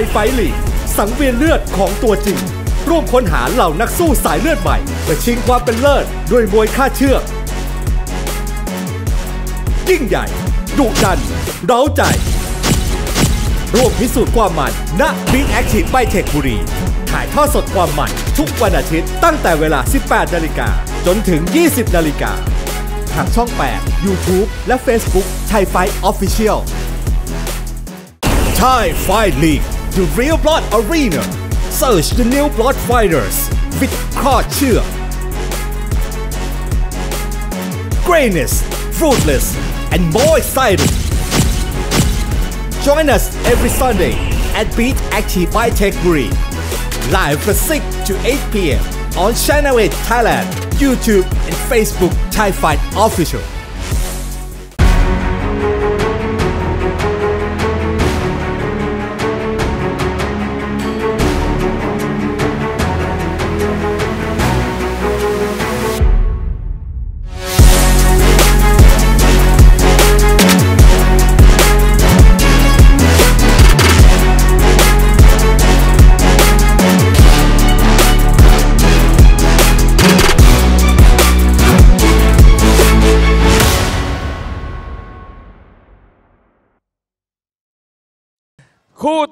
ยไฟลีกสังเวียนเลือดของตัวจริง ร่วมค้นหาเหล่านักสู้สายเลือดใหม่เพื่อชิงความเป็นเลิศด้วยมวยค่าเชือก ยิ่งใหญ่ดุดัน เร้าใจ ร่วมพิสูจน์ความมันณบิ๊กแอคทีฟไบเทคบุรีถ่ายทอดสดความมันทุกวันอาทิตย์ตั้งแต่เวลา 18 นาฬิกาจนถึง 20 นาฬิกาทางช่อง 8 YouTube และ Facebook ชัยไฟออฟฟิเชียล Thai Fight League the Real Blood Arena. Search the new Blood Fighters with culture. Greatness, fruitless, and more exciting. Join us every Sunday at Beat Active by Tech Green. Live from 6 to 8 p.m. on Channel 8 Thailand, YouTube, and Facebook Thai Fight Official.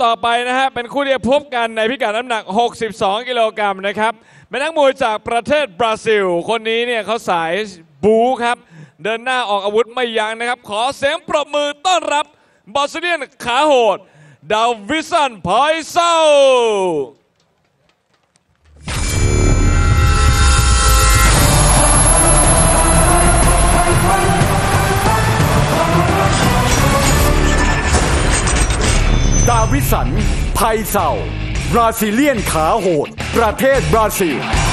ต่อไปนะฮะ เป็นคู่ที่จะพบกันในพิกัดน้ำหนัก 62 กิโลกรัมนะครับ เป็นนักมวยจากประเทศบราซิล คนนี้เนี่ยเขาสายบูครับ เดินหน้าออกอาวุธไม่ยั้งนะครับ ขอเสียงปรบมือต้อนรับบอสเลียนขาโหด ดาววิสันพอยเซา ดาวิสัน ไพเซาบราซิเลียนขาโหด ประเทศบราซิล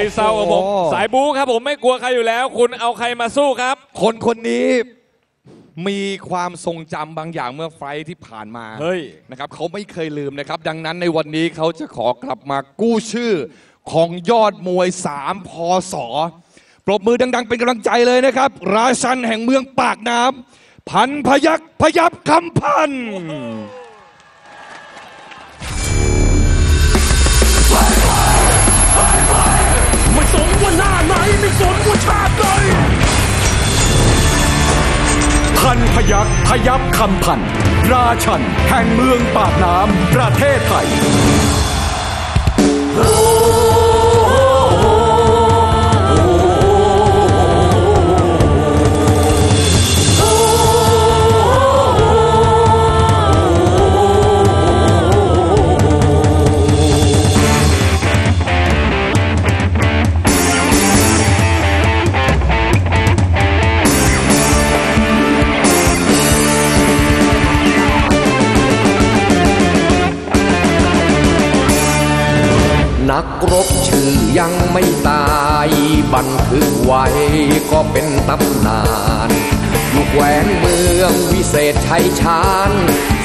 ไพเซากับผมโอ้สายบูครับผมไม่กลัวใครอยู่แล้ว คุณเอาใครมาสู้ครับ คนคนนี้มีความทรงจำบางอย่างเมื่อไฟท์ที่ผ่านมาเฮ้ย นะครับเขาไม่เคยลืมนะครับ ดังนั้นในวันนี้เขาจะขอกลับมากู้ชื่อของยอดมวยสามพศปรบมือดัง ๆ เป็นกำลังใจเลยนะครับ ราชันแห่งเมืองปากน้ำพันพยักพยับคำพันธ์ ไม่สนว่าชาติใดพันพยักพยับคำพัน ราชันแห่งเมืองปากน้ำประเทศไทย นักรบชื่อยังไม่ตายบันทึกไว้ก็เป็นตำนานอยู่แหวนเมืองวิเศษชัยชาญ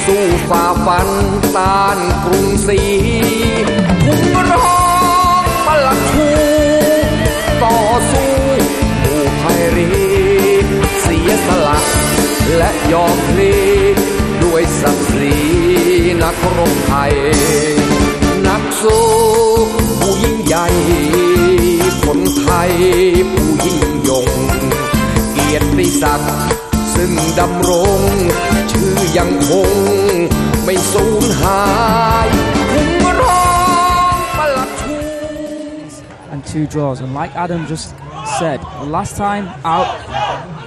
สู้ฝ่าฟันต้านกรุงศรีทุ่งร้องปลักชูต่อสู้ผู้ภัยรีเสียสละ และยอมพลีด้วยศักดิ์ศรีนักรบไทยนักสู้ ผู้ยิ่งใหญ่ คนไทยผู้ยิ่งยง เกียรติศักดิ์ซึ่งดำรง ชื่อยังคง ไม่สูญหายคุ้มร้องประหลัดชู and two draws. And like Adam just said, the last time out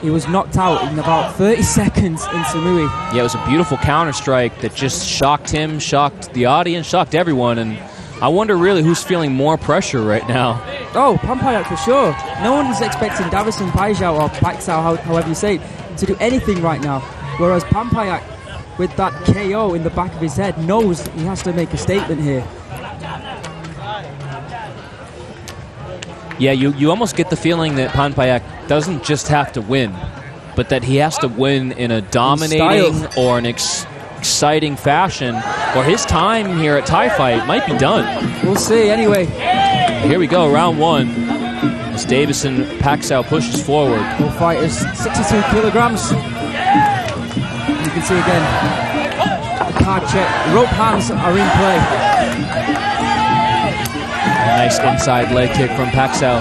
he was knocked out in about 30 seconds in Samui. Yeah, it was a beautiful counter strike that just shocked him, shocked the audience, shocked everyone, and I wonder really who's feeling more pressure right now. Oh, Panpayak for sure. No one's expecting Davison Paijao or how- however you say it, to do anything right now. Whereas Panpayak, with that KO in the back of his head, knows he has to make a statement here. Yeah, you, you almost get the feeling that Panpayak doesn't just have to win, but that he has to win in a dominating style. or an ex- exciting fashion, or his time here at Thai Fight might be done. We'll see. Anyway, Here we go, round one. As Davison Paxow pushes forward. both fighters 62 kilograms. You can see again the card check. Rope hands are in play. Nice inside leg kick from Paxow.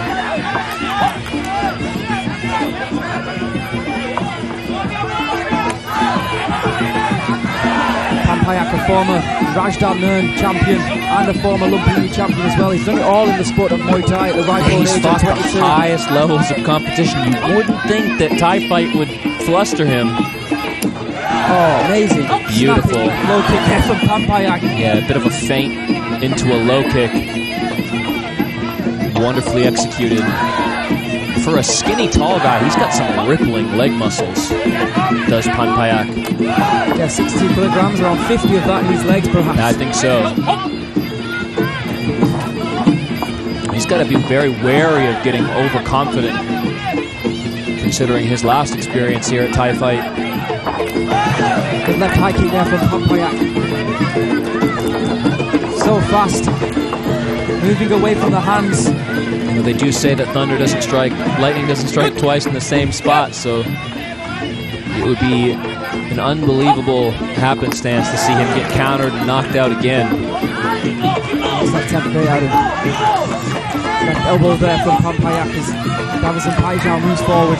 A former Rajadamnern champion and a former Lumpini champion as well. He's done it all in the sport of Muay Thai at the He's age fought the highest levels of competition. You wouldn't think that Thai Fight would fluster him. Oh, amazing. Beautiful. Snapping Low kick there from Panpayak. Yeah, a bit of a feint into a low kick. Wonderfully executed. For a skinny, tall guy, he's got some rippling leg muscles. Does Panpayak. Yeah, 60 kilograms, around 50 of that in his legs perhaps. I think so. He's got to be very wary of getting overconfident, considering his last experience here at Thai Fight. Good left high kick there from Panpayak. So fast. Moving away from the hands. They do say that thunder doesn't strike, lightning doesn't strike twice in the same spot, so it would be an unbelievable happenstance to see him get countered and knocked out again. That's that tempo Adam. Left elbow there from Panpayak as Davison Paijao moves forward.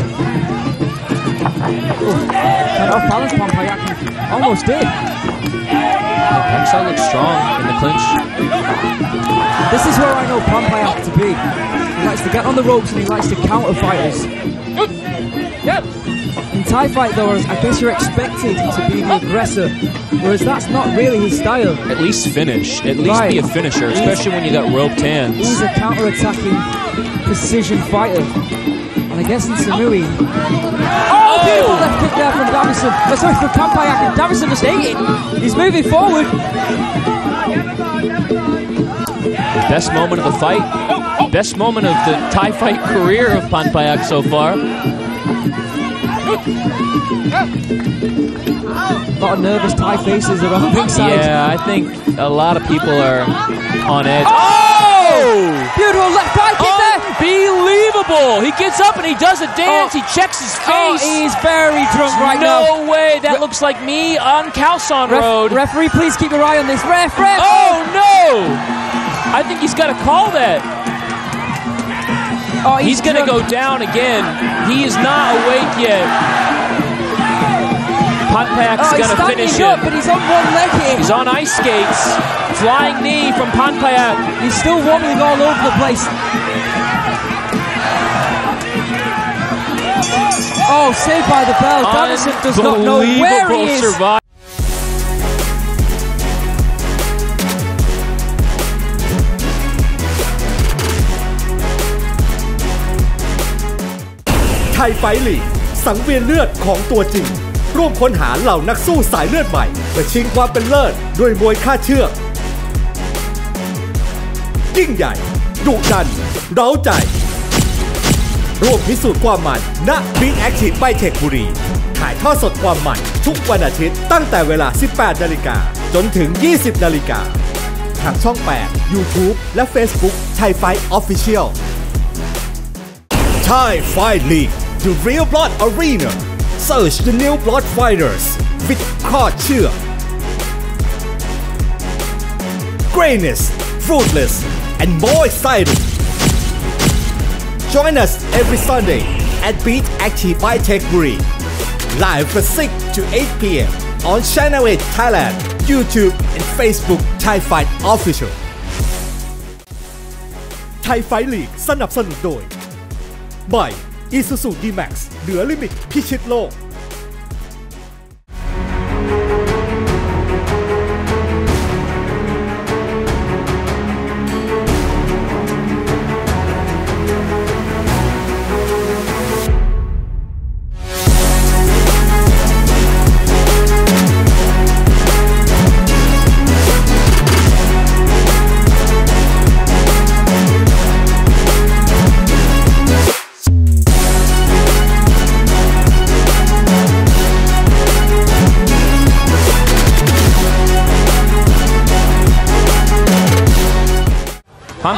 Oh, off balance Panpayak. Almost did. Paxal looks strong in the clinch. This is where I know Panpayak to be. He likes to get on the ropes and he likes to counter fighters. In Thai fight though, I guess you're expected to be the aggressor, whereas that's not really his style. At least finish. At least be a finisher, especially when you got roped hands. He's a counter-attacking precision fighter. And I guess in Samui... Oh, Oh! beautiful left kick there from Davison. Oh, sorry, from Panpayak. And Davison just ate it. He's moving forward. The best moment of the fight. Best moment of the Thai fight career of Panpayak so far. A lot of nervous Thai faces around ringside. Yeah, I think a lot of people are on edge. Oh! oh! Beautiful left there. Unbelievable! He gets up and he does a dance. Oh. He checks his Oh, face. he's very drunk right now. no way! That looks like me on Khaosan Ref- Road. referee, please keep your eye on this. Ref, ref. oh no! I think he's got to call that. Oh, He's going to go down again. He is not awake yet. Panpak's Oh, he's going to finish up, it. but he's on one leg here. He's on ice skates. Flying knee from Panpayak. He's still wobbling all over the place. Oh, saved by the bell. Davison does not know where he is. survival. Thai ไทยไฟท์ลีกสังเวียนเลือดของตัวจริง ร่วมค้นหาเหล่านักสู้สายเลือดใหม่เพื่อชิงความเป็นเลิศด้วยมวยค่าเชือก ยิ่งใหญ่ดุดัน เร้าใจ ร่วมพิสูจน์ความมันณบิ๊กแอคทีฟไบเทคบุรี ถ่ายทอดสดความมันทุกวันอาทิตย์ตั้งแต่เวลา 18 นาฬิกา จนถึง 20 นาฬิกา ทางช่อง 8 YouTube และ Facebook ไทยไฟออฟฟิเชียล Thai Fight League The Real Blood Arena Search the new blood fighters with ข้อเชื่อ Greatness, fruitless, and more exciting. Join us every Sunday at Beat Active by Tech Buri. Live from 6 to 8 p.m. on Channel 8 Thailand, YouTube, and Facebook Thai Fight Official. Thai Fight League สนับสนุนโดย ใหม่ Isuzu D-Max เหนือลิมิตพิชิตโลก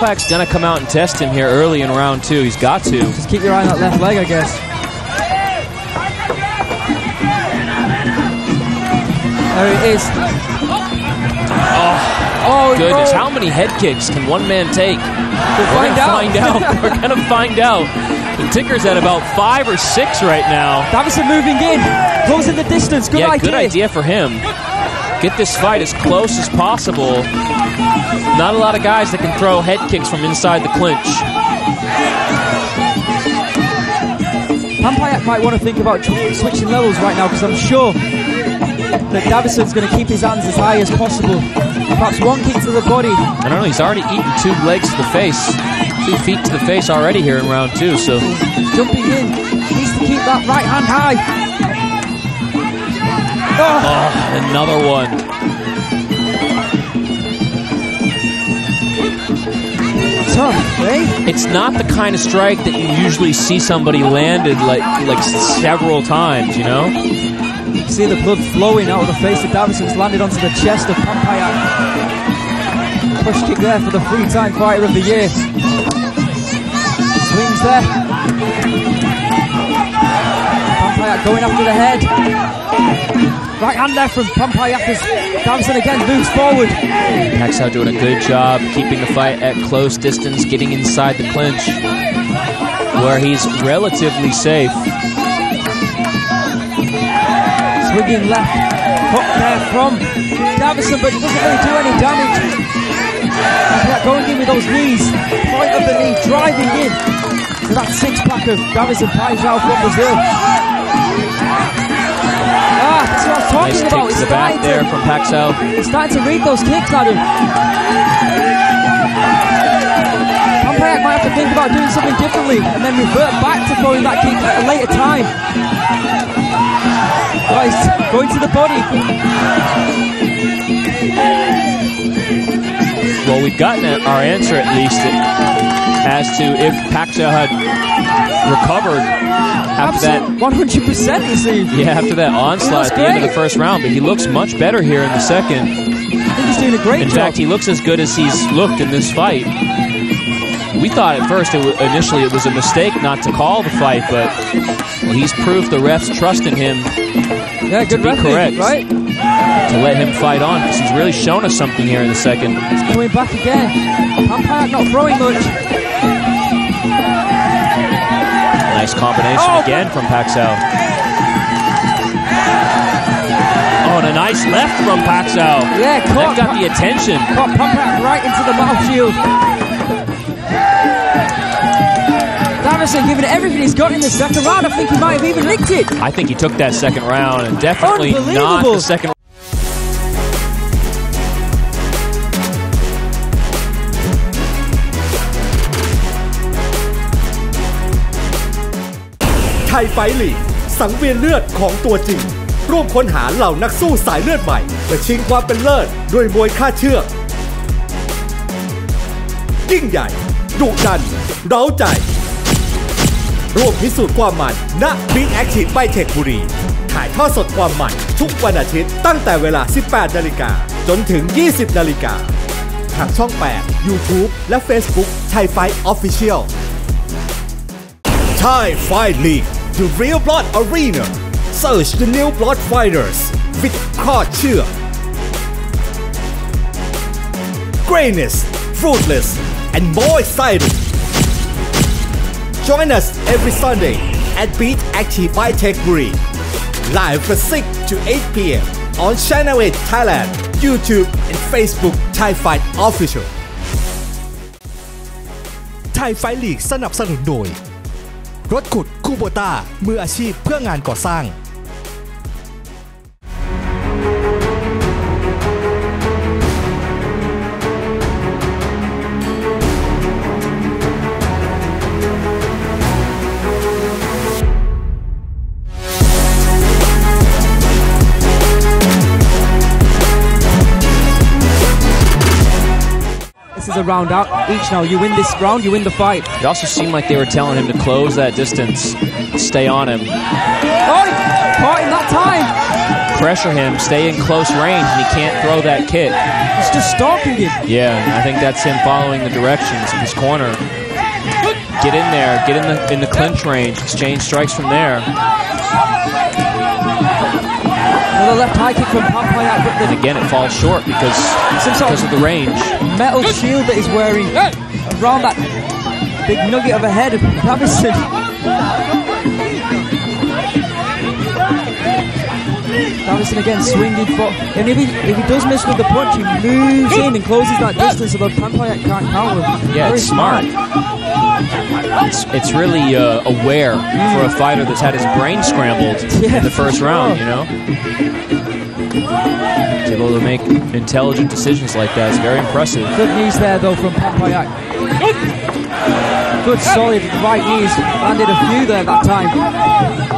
Pompak's gonna come out and test him here early in round two. He's got to. Just keep your eye on that left leg, I guess. There it is. Oh, oh Goodness, how many head kicks can one man take? We'll We're find gonna out. find out. We're gonna find out. The ticker's at about five or six right now. Davison moving in, closing the distance. Good yeah, idea. good idea for him. Get this fight as close as possible. Not a lot of guys that can throw head kicks from inside the clinch. Panpayak might want to think about switching levels right now because I'm sure that Davison's going to keep his hands as high as possible. Perhaps one kick to the body. I don't know. He's already eaten two legs to the face, two feet to the face already here in round two. So Jumping in. Needs to keep that right hand high. Oh, another one. tough, eh? It's not the kind of strike that you usually see somebody landed like like several times. You know. You can see the blood flowing out of the face of Davison's landed onto the chest of Panpayak. Push kick there for the three-time fighter of the year. Swings there. Panpayak going after the head. Right hand there from Panpayak as Davison again moves forward. Paxau doing a good job keeping the fight at close distance, getting inside the clinch, where he's relatively safe. Swinging left. Hook there from Davison, but doesn't really do any damage. Going in with those knees. Point of the knee, driving in to that six-pack of Davison Paijao from Brazil. Talking Nice about. He's the back there to- from Paxau. He's starting to read those kicks, Adam. Panpayak might have to think about doing something differently and then revert back to throwing that kick at a later time. Right, going to the body. Well, we've gotten our answer at least as to if Paxau had recovered after that. 100% you see. Yeah, after that onslaught at the end of the first round, but he looks much better here in the second. I think he's doing a great In job. fact, he looks as good as he's looked in this fight. We thought at first, it initially, it was a mistake not to call the fight, but well, he's proved the refs trust in him yeah, good be correct. right? to let him fight on because he's really shown us something here in the second. He's Coming back again. Panpayak not throwing much. Nice combination Oh, again from Paxau. Oh, and a nice left from Paxau. Yeah, caught, That got the attention. caught Panpayak right into the mouth shield. Davison giving everything he's got in the second round. I think he might have even licked it. I think he took that second round and definitely not the second. ไทยไฟลีกสังเวียนเลือดของตัวจริง ร่วมค้นหาเหล่านักสู้สายเลือดใหม่เพื่อชิงความเป็นเลิศด้วยมวยค่าเชือก ยิ่งใหญ่ดุดัน เร้าใจ ร่วมพิสูจน์ความมันณบิ๊กแอคทีฟไบเทคบุรี ถ่ายทอดสดความมันทุกวันอาทิตย์ตั้งแต่เวลา 18 นาฬิกาจนถึง 20 นาฬิกาทางช่อง 8 YouTube และ Facebook ไทยไฟออฟฟิเชียล Thai Fight League, the Real Blood Arena. Search the new blood fighters with culture. Greatness, fruitless, and more exciting. Join us every Sunday at Beat Active by Tech Buri. Live from 6 to 8 p.m. on Channel 8 Thailand, YouTube, and Facebook Thai Fight Official. Thai Fight League สนับสนุนโดย รถขุดคูโบต้ามืออาชีพเพื่องานก่อสร้าง is a round out each now. You win this round, you win the fight. It also seemed like they were telling him to close that distance, stay on him, Oh, caught him that time. pressure him, stay in close range, and he can't throw that kick. He's just stalking him. Yeah, I think that's him following the directions of his corner. Get in there, get in the in the clinch range, exchange strikes from there. Another left high kick from Panpayak, but And again, it falls short because some sort because of the range. metal shield that he's wearing around that big nugget of a head of Davison. Davison again swinging for, and if he if he does miss with the punch, he moves in and closes that distance so that Panpayak can't counter him. Yeah, Very it's smart. It's, it's really uh, aware for a fighter that's had his brain scrambled Yeah, in the first round, you know? He's able to make intelligent decisions like that. It's very impressive. Good knees there though from Panpayak. Good solid right knees. Landed a few there that time.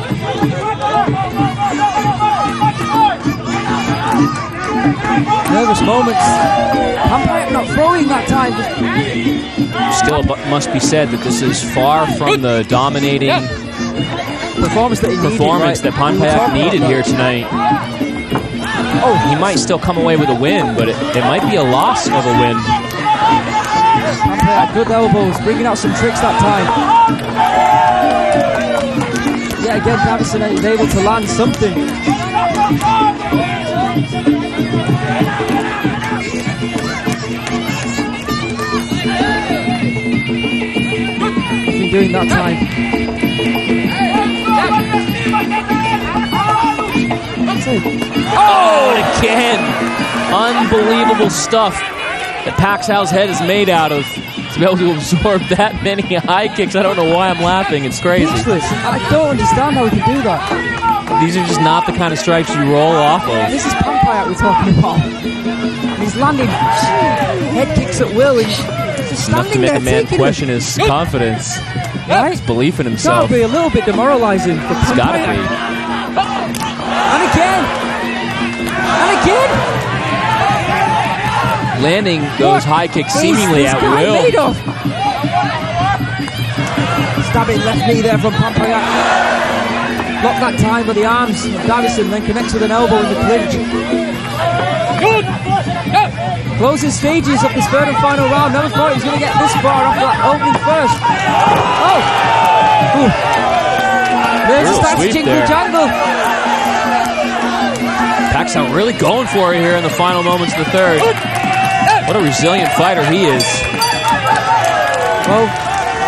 Nervous moments. Panpayak not throwing that time. Still, it must be said that this is far from the dominating Performance that he needed. performance right? that We were Pontiac talking about needed here tonight. Oh, he might still come away with a win, but it, it might be a loss of a win. Panpayak, good elbows, bringing out some tricks that time. Yeah, again, Davison is able to land something. Nothing doing that time. Oh, again, unbelievable stuff that Paxal's head is made out of to be able to absorb that many high kicks. I don't know why I'm laughing. It's crazy. I don't understand how he can do that. These are just not the kind of strikes you roll off of. This is Panpayak we're talking about. And he's landing head kicks at will and just Enough to standing make there a man question his confidence. Right? his belief in Gotta himself. be a little bit demoralizing for It's gotta be. And again. And again. Landing those high kicks What seemingly this at guy will. of? Stabbing left knee there from Panpayak. Block that time with the arms of Davison, then connects with an elbow in the clinch. Good. Closing stages of this third and final round. Never thought he was going to get this far after that opening first. Oh! Ooh. There's a Real start to jingle there. jangle. Paxal really going for it here in the final moments of the third. What a resilient fighter he is. Well,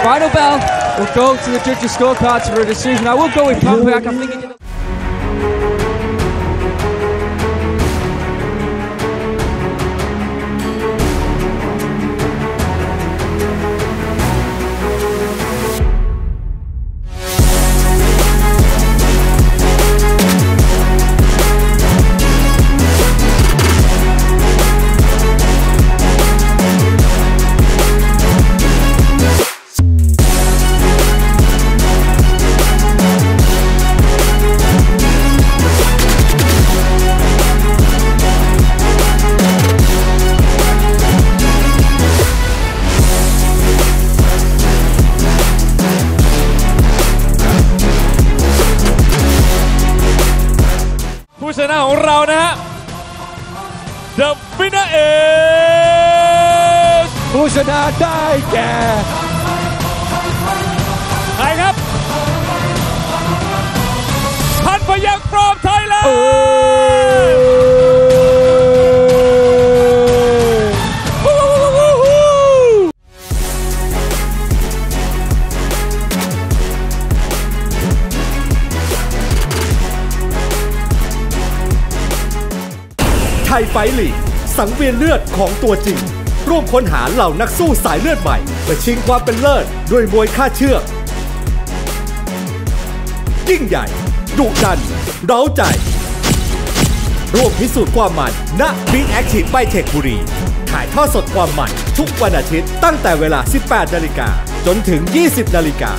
final bell will go to the judges' scorecards for a decision. I will go with Panpayak. I สังเวียนเลือดของตัวจริง ร่วมค้นหาเหล่านักสู้สายเลือดใหม่เพื่อชิงความเป็นเลิศด้วยมวยค่าเชือกยิ่งใหญ่ดุดัน เร้าใจ ร่วมพิสูจน์ความมันณบิ๊กแอคทีฟไบเทคบุรีถ่ายทอดสดความมันทุกวันอาทิตย์ตั้งแต่เวลา 18 นาฬิกาจนถึง 20 นาฬิกา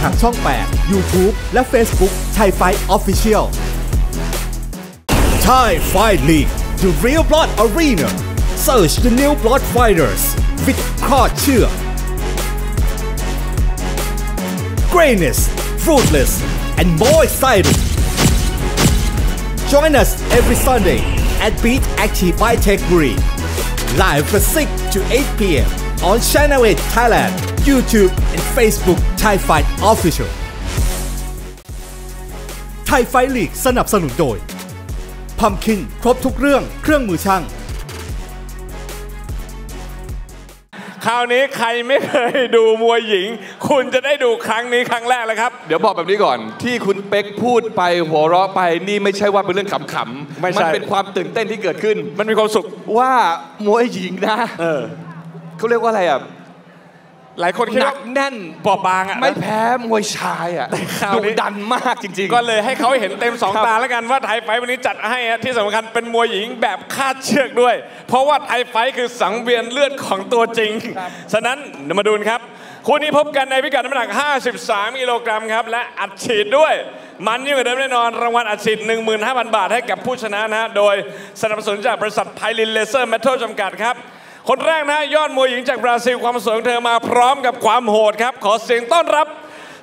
ทางช่อง 8 YouTube และ Facebook ไทยไฟออฟฟิเชียล Thai Fight League The Real Blood Arena Search the new blood fighters with ข้อเชื่อ Greatness Fruitless and more exciting Join us every Sunday at Beat Active by Tech Buri Live from 6 to 8 p.m. on Channel 8 Thailand, YouTube and Facebook Thai Fight Official ไทยไฟลีกสนับสนุนโดย พัมคิน ครบทุกเรื่องเครื่องมือช่าง คราวนี้ใครไม่เคยดูมวยหญิง คุณจะได้ดูครั้งนี้ครั้งแรกเลยครับ เดี๋ยวบอกแบบนี้ก่อน ที่คุณเป๊กพูดไปหัวเราะไปนี่ไม่ใช่ว่าเป็นเรื่องขำๆไม่ใช่มันเป็นความตื่นเต้นที่เกิดขึ้น มันมีความสุข ว่ามวยหญิงนะ เออ เขาเรียกว่าอะไรอะ หลายคนคิดหนัว่ากแน่นบอบบางอะไม่แพ้มวยชายอะคราวนี้ดุดันมากจริงๆ ก็เลยให้เขาเห็นเต็มสองครับตาแล้วกันว่าไทยไฟท์วันนี้จัดให้ฮะที่สำคัญเป็นมวยหญิงแบบคาดเชือกด้วย เพราะว่าไทยไฟท์คือสังเวียนเลือดของตัวจริง ฉะนั้นเดี๋ยวมาดูกันครับ คู่นี้พบกันในพิกัดน้ำหนัก 53กิโลกรัมครับ และอัดฉีดด้วย มันยิ่งกว่าเดิมแน่นอน รางวัลอัดฉีด 15,000 บาทให้กับผู้ชนะนะฮะโดยสนับสนุนจากบริษัทไพลินเลเซอร์เมทัลจำกัดครับ คนแรกนะยอดมวยหญิงจากบราซิลความสวยของเธอมาพร้อมกับความโหดครับ ขอเสียงต้อนรับ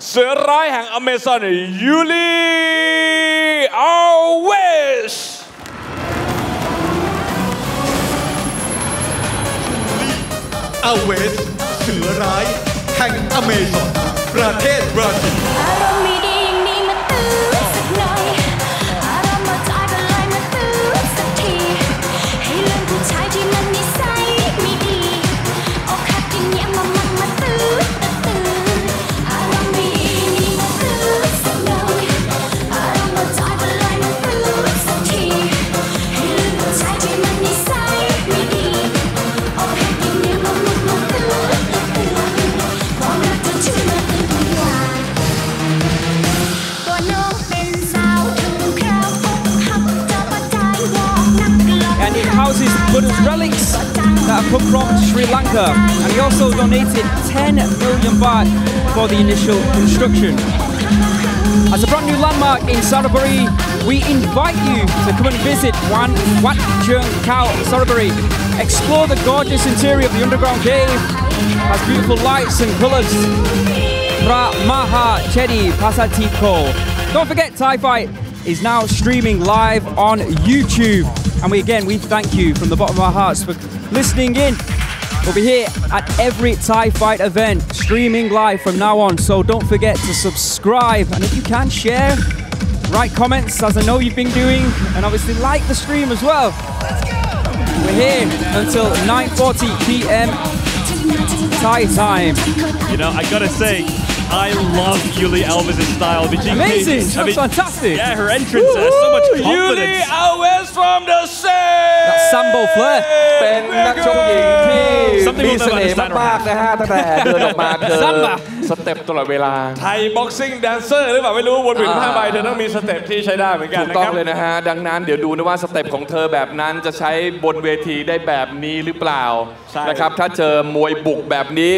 เสือร้ายแห่งอเมซอนยูลีอัลเวส อาเวส เสือร้าย แห่งอเมซอน ประเทศบราซิล Buddha's relics that have come from Sri Lanka. And he also donated 10 million baht for the initial construction. As a brand new landmark in Saraburi, we invite you to come and visit Wan Wat Chung Khao Saraburi. Explore the gorgeous interior of the underground cave. Has beautiful lights and colours. Pra Maha Chedi Pasatiko. Don't forget, Thai Fight is now streaming live on YouTube. And we again, we thank you from the bottom of our hearts for listening in. We'll be here at every Thai Fight event, streaming live from now on. So don't forget to subscribe. And if you can, share, write comments, as I know you've been doing. And obviously, like the stream as well. We're here until 9.40 p.m. Thai time. You know, I gotta say, I love Yuli Elvis' style. But she- Amazing. She I looks mean, fantastic. Yeah, her entrance has so much Woo-hoo. confidence. Yuli Alves from the set That Sambo flair. เป็นนักชกหญิงที่ Something มี we'll เส never น่ห์ understand มากๆนะฮะตั้งแต่เดินออกมาเธอ Samba สเต็ปตลอดเวลาไทยบ็อกซิ่งแดนเซอร์หรือเปล่าไม่รู้บนผืนผ้าใบเธอต้องมีสเต็ปที่ใช้ได้เหมือนกันถูกนะต้อคงรับเลยนะฮะ ดังนั้นเดี๋ยวดูนะว่าสเต็ปของเธอแบบนั้นจะใช้บนเวทีได้แบบนี้หรือเปล่าใช่นะครับถ้าเจอมวยบุกแบบนี้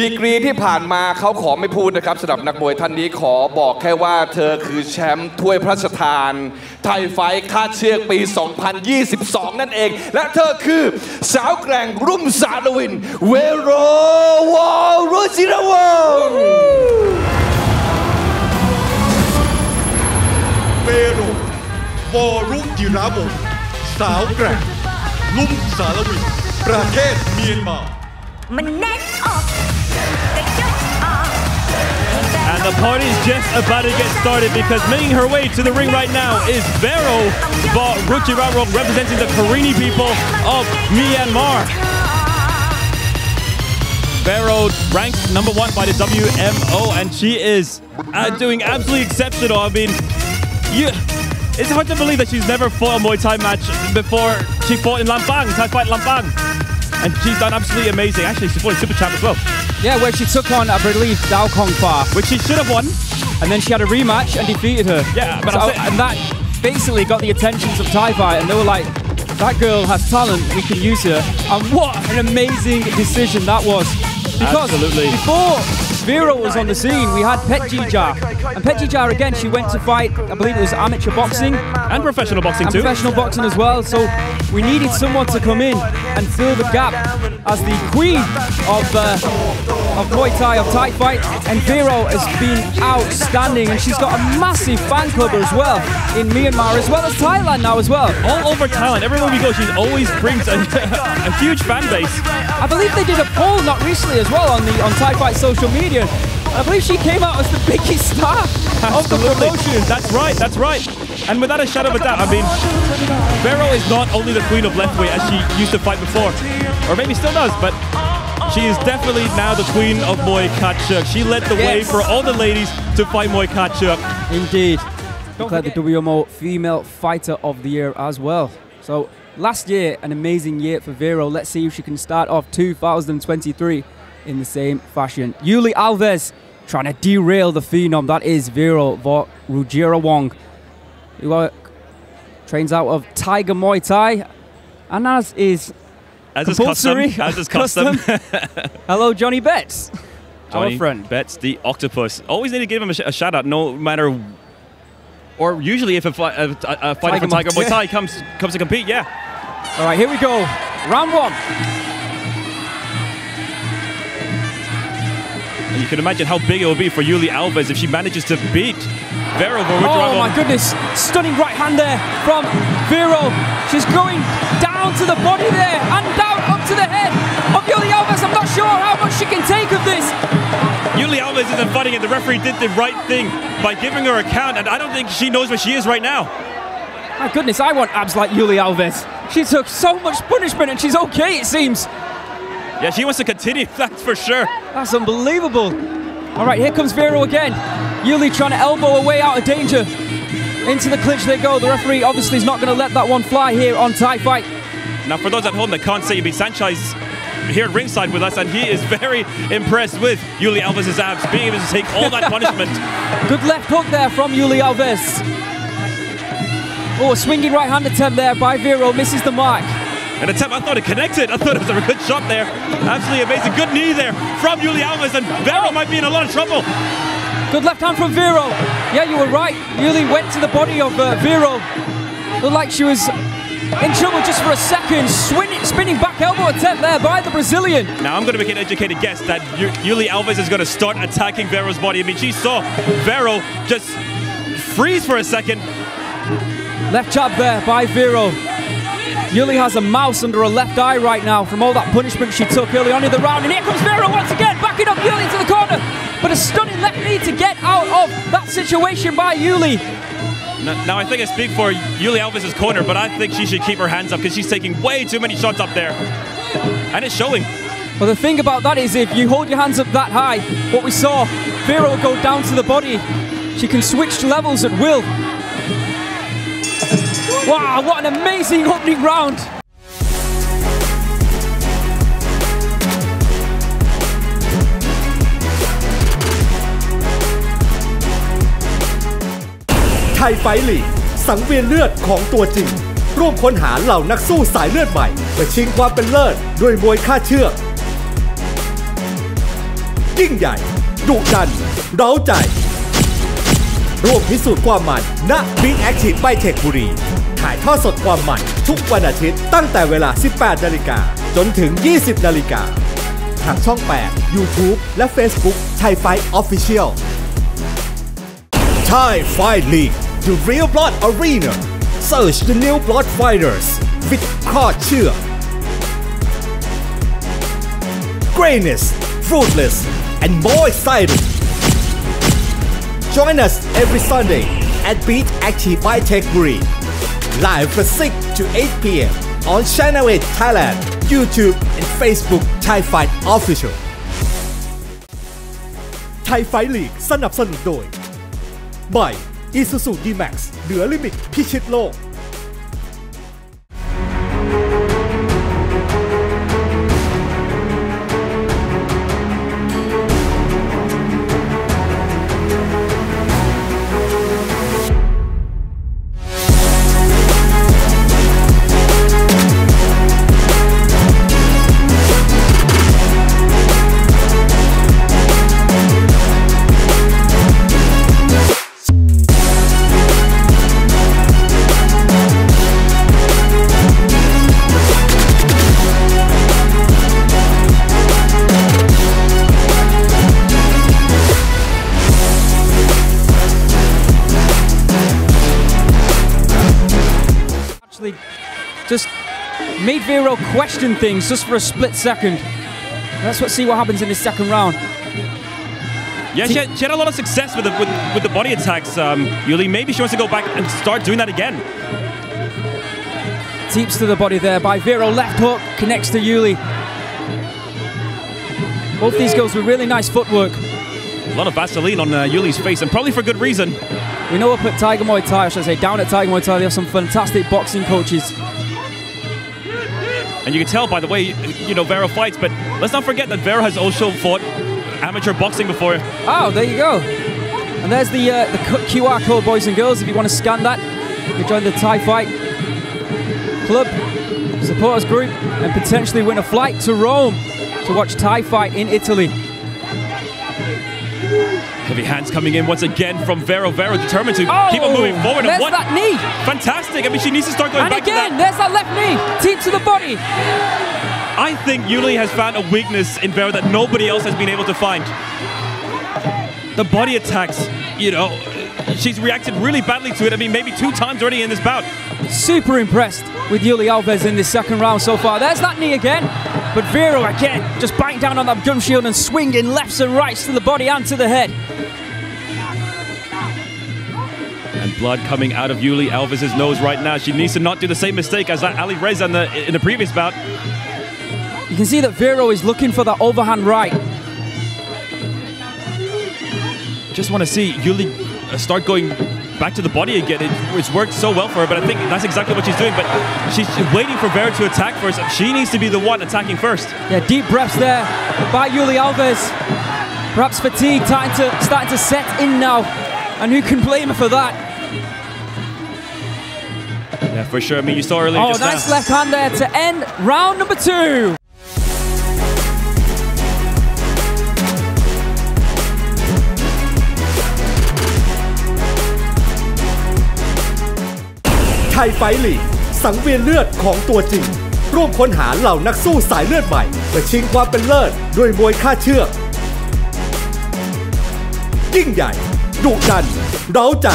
ดีกรีที่ผ่านมาเขาขอไม่พูดนะครับสำหรับนักมวยท่านนี้ขอบอกแค่ว่าเธอคือแชมป์ถ้วยพระราชทาน ไทยไฟท์คาดเชือกปี 2022 นั่นเอง และเธอคือสาวแกร่งรุ่มสารวิน เวโรวอลรุจิรวงศ์เปโรวอรุจิราวงศ์สาวแกร่งลุ่มสารวิน ประเทศเมียนมามันแน่นออกกระยกออก And the party's just about to get started because making her way to the ring right now is Vero Ruchirawong representing the Karenni people of Myanmar. Vero ranked number one by the WMO and she is uh, doing absolutely exceptional. I mean, you, it's hard to believe that she's never fought a Muay Thai match before she fought in Lampang, Thai fight Lampang. And she's done absolutely amazing. Actually, she fought in Super Champ as well, Yeah, where she took on, I believe, Dao Kong Fa. which she should have won. and then she had a rematch and defeated her. Yeah, but So- and that basically got the attentions of Thai Fight, and they were like, "That girl has talent. We can use her." And what an amazing decision that was! Because Absolutely. before Vero was on the scene, we had Petjija, and Petjija again, she went to fight. I believe it was amateur boxing And professional boxing and too. professional boxing as well. So we needed someone to come in and fill the gap as the queen of uh, of Muay Thai of Thai fight. And Vero has been outstanding, and she's got a massive fan club as well in Myanmar as well as Thailand now as well. All over Thailand, everywhere we go, she always brings a, a huge fan base. I believe they did a poll not recently as well on the on Thai fight social media. I believe she came out as the biggest star of the Absolutely. promotion. That's right, that's right. And without a shadow of a doubt, I mean, Vero is not only the queen of left weight as she used to fight before, or maybe still does, but she is definitely now the queen of Muay Kachuk. She led the way for all the ladies to fight Muay Kachuk. Indeed. Declared the WMO Female Fighter of the Year as well. So last year, an amazing year for Vero. Let's see if she can start off 2023 in the same fashion. Yuli Alves trying to derail the phenom. That is Vero Vo- Ruggiero Wong, who uh, trains out of Tiger Muay Thai. And as is As is custom, as is custom. Hello, Johnny Betts. Johnny Our friend. Betts the octopus. Always need to give him a, sh- a shout out, no matter. Or usually, if a, fi- a, a, a fighter Tiger Tiger Muay- Muay Thai comes comes to compete, yeah. All right, here we go. Round one. And you can imagine how big it will be for Yuli Alves if she manages to beat Vero Oh my goodness, stunning right hand there from Vero. She's going down to the body there and down up to the head of Yuli Alves. I'm not sure how much she can take of this. Yuli Alves isn't fighting it. The referee did the right thing by giving her a count, and I don't think she knows where she is right now. My goodness, I want abs like Yuli Alves. She took so much punishment and she's okay, it seems. Yeah, she wants to continue, that's for sure. That's unbelievable. All right, here comes Vero again. Yuli trying to elbow her way out of danger. Into the clinch they go. The referee obviously is not going to let that one fly here on Thai Fight. Now, for those at home that can't see, be Sanchez here at ringside with us, and he is very impressed with Yuli Alves' abs, being able to take all that punishment. Good left hook there from Yuli Alves. Oh, a swinging right hand attempt there by Vero, misses the mark. An attempt, I thought it connected. I thought it was a good shot there. Absolutely amazing. Good knee there from Yuli Alves, and Vero might be in a lot of trouble. Good left hand from Vero. Yeah, you were right. Yuli went to the body of uh, Vero. Looked like she was in trouble just for a second. Swin- spinning back elbow attempt there by the Brazilian. Now I'm going to make an educated guess that Yu- Yuli Alves is going to start attacking Vero's body. I mean, she saw Vero just freeze for a second. Left jab there by Vero. Yuli has a mouse under her left eye right now from all that punishment she took early on in the round. And here comes Vera once again, backing up Yuli into the corner. But a stunning left knee to get out of that situation by Yuli. Now, I think I speak for Yuli Alves' corner, but I think she should keep her hands up because she's taking way too many shots up there. And it's showing. Well, the thing about that is if you hold your hands up that high, what we saw, Vera will go down to the body. She can switch levels at will. Wow, what an amazing opening round. ไทยไฟลีกสังเวียนเลือดของตัวจริง ร่วมค้นหาเหล่านักสู้สายเลือดใหม่เพื่อชิงความเป็นเลิศด้วยมวยค่าเชือก ยิ่งใหญ่ ดุดัน เร้าใจ ร่วมพิสูจน์ความมันณบิ๊กแอคทีฟไบเทคบุรีถ่ายทอดสดความมันทุกวันอาทิตย์ตั้งแต่เวลา 18 นาฬิกาจนถึง 20 นาฬิกาทางช่อง 8 YouTube และ Facebook ไทยไฟออฟฟิเชียล Thai Fight League The Real Blood Arena Search the new blood fighters with ข้อเชื่อ Greatness Fruitless and more exciting Join us every Sunday at Beat Active by Tech Buri. Live from 6 to 8 p.m. on Channel 8 Thailand, YouTube, and Facebook Thai Fight Official. Thai Fight League สนับสนุนโดย ใหม่ Isuzu D-Max เหนือลิมิตพิชิตโลก made Vero question things just for a split second. Let's see what happens in this second round. Yeah, she had, she had a lot of success with the, with, with the body attacks, um, Yuli. Maybe she wants to go back and start doing that again. Teeps to the body there by Vero. Left hook connects to Yuli. Both these girls with really nice footwork. A lot of Vaseline on uh, Yuli's face, and probably for good reason. We know up at Tiger Muay Thai, I should say, down at Tiger Muay Thai, they have some fantastic boxing coaches. And you can tell by the way, you know, Vero fights, but let's not forget that Vera has also fought amateur boxing before. Oh, there you go. And there's the, uh, the QR code, boys and girls, if you want to scan that. You join the Thai Fight Club supporters group and potentially win a flight to Rome to watch Thai Fight in Italy. Heavy hands coming in once again from Vero. Vero determined to Oh, keep on moving forward. there's and what that knee. Fantastic. I mean, she needs to start going And back again, to that. there's that left knee. Teep to the body. I think Yuli has found a weakness in Vero that nobody else has been able to find. The body attacks, you know, she's reacted really badly to it. I mean, maybe two times already in this bout. Super impressed with Yuli Alves in this second round so far. There's that knee again. But Vero again, just biting down on that gum shield and swinging lefts and rights to the body and to the head. And blood coming out of Yuli Alves' nose right now. She needs to not do the same mistake as that Ali Reza in the, in the previous bout. You can see that Vero is looking for that overhand right. Just want to see Yuli uh, start going back to the body again. It, it's worked so well for her, but I think that's exactly what she's doing. But she's waiting for Vera to attack first. She needs to be the one attacking first. Yeah, deep breaths there by Yuli Alves. Perhaps fatigue starting to, starting to set in now. And who can blame her for that? Yeah, for sure. I mean, you saw earlier Oh, nice now. left hand there to end round number two. ทยไฟลีกสังเวียนเลือดของตัวจริง ร่วมค้นหาเหล่านักสู้สายเลือดใหม่เพื่อชิงความเป็นเลิศด้วยมวยค่าเชือก ยิ่งใหญ่ดุดัน เร้าใจ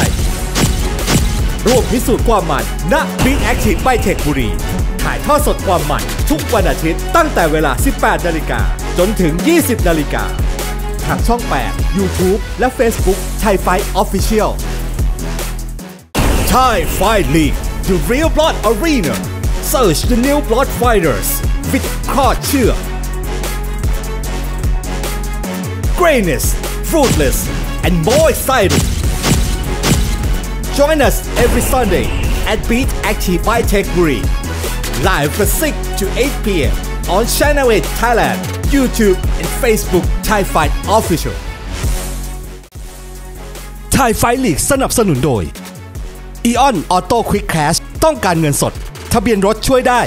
ร่วมพิสูจน์ความมันณบิ๊กแอคทีฟไบเทคบุรีถ่ายทอดสดความมันทุกวันอาทิตย์ตั้งแต่เวลา 18 นาฬิกาจนถึง 20 นาฬิกาทางช่อง 8 YouTube และ Facebook ไทยไฟออฟฟิเชียล Thai Fight League the Real Blood Arena. Search the new Blood Fighters with Kard Chuek. Greatness, fruitless, and more exciting. Join us every Sunday at Beat Active by Tech Green. Live from 6 to 8 p.m. on Channel 8 Thailand, YouTube, and Facebook Thai Fight Official. Thai Fight League สนับสนุนโดย อีออนออโต้ควิกแคชต้องการเงินสด ทะเบียนรถช่วยได้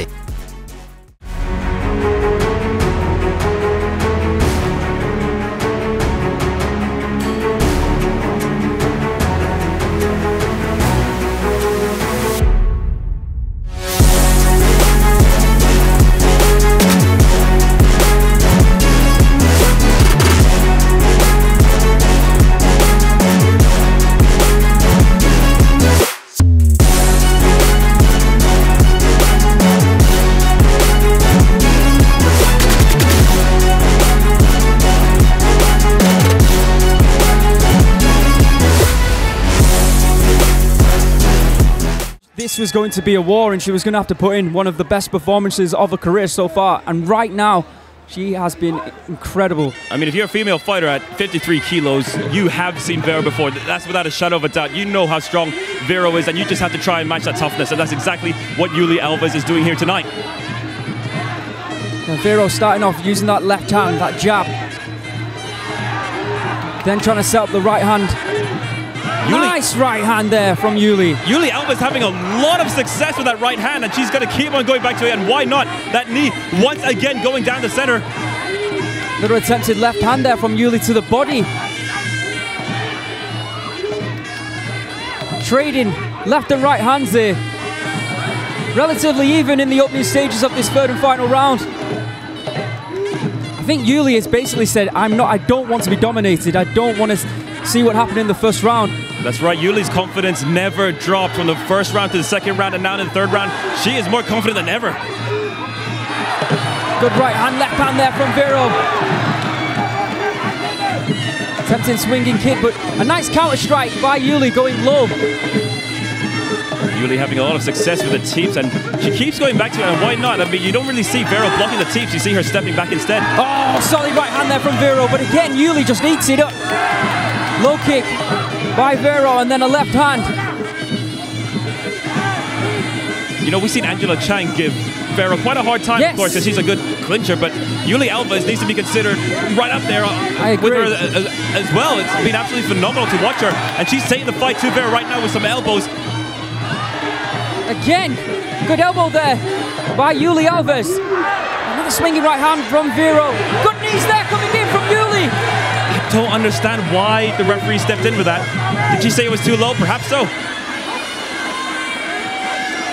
This was going to be a war, and she was going to have to put in one of the best performances of her career so far. And right now, she has been incredible. I mean, if you're a female fighter at 53 kilos, you have seen Vero before. That's without a shadow of a doubt. You know how strong Vero is, and you just have to try and match that toughness. And that's exactly what Yuli Alves is doing here tonight. Now Vero starting off using that left hand, that jab. Then trying to set up the right hand. Nice right hand there from Yuli. Yuli Alves having a lot of success with that right hand, and she's going to keep on going back to it. And why not? That knee once again going down the center. Little attempted left hand there from Yuli to the body. Trading left and right hands there. Relatively even in the opening stages of this third and final round. I think Yuli has basically said, I'm not I don't want to be dominated. I don't want to see what happened in the first round. That's right. Yuli's confidence never dropped from the first round to the second round and now in the third round. She is more confident than ever. Good right hand, left hand there from Vero. Tempting swinging kick, but a nice counter strike by Yuli going low. Yuli having a lot of success with the teeps, and she keeps going back to it, and why not? I mean, you don't really see Vero blocking the teeps, you see her stepping back instead. Oh, solid right hand there from Vero, but again, Yuli just eats it up. Low kick by Vero, and then a left hand. You know, we've seen Angela Chang give Vero quite a hard time, Yes. of course, because she's a good clincher, but Yuli Alves needs to be considered right up there uh, I with her as, uh, uh, as well. It's been absolutely phenomenal to watch her, and she's taking the fight to Vero right now with some elbows. Again, good elbow there by Yuli Alves. Another swinging right hand from Vero. Good knees there coming in from Yuli. I don't understand why the referee stepped in with that. Did she say it was too low? Perhaps so.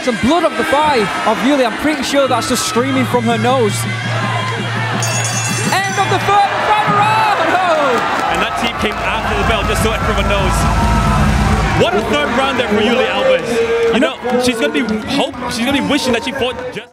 Some blood up the thigh of Yuli. I'm pretty sure that's just streaming from her nose. End of the third and final round. Oh. And that team came after the bell, just so everyone knows. What a third round there for Yuli Alves. You know, she's gonna be hope she's gonna be wishing that she fought just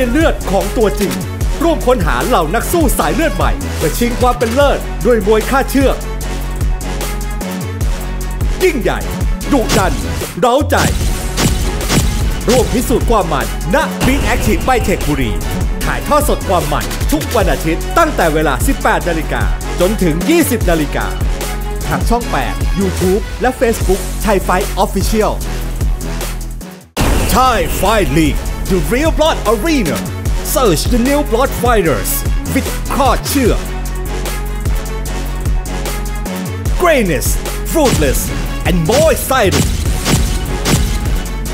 วียนเลือดของตัวจริง ร่วมค้นหาเหล่านักสู้สายเลือดใหม่เพื่อชิงความเป็นเลิศด้วยมวยค่าเชือก ยิ่งใหญ่ ดุดัน เร้าใจ ร่วมพิสูจน์ความมันณบิ๊กแอคทีฟไบเทคบุรี ถ่ายทอดสดความมันทุกวันอาทิตย์ตั้งแต่เวลา 18 นาฬิกาจนถึง 20 นาฬิกาทางช่อง 8 YouTube และ Facebook ไทยไฟออฟฟิเชียล Thai Fight League, to Real Blood Arena. Search the new Blood Fighters with Kard Chuek. Greatness, fruitless, and more exciting.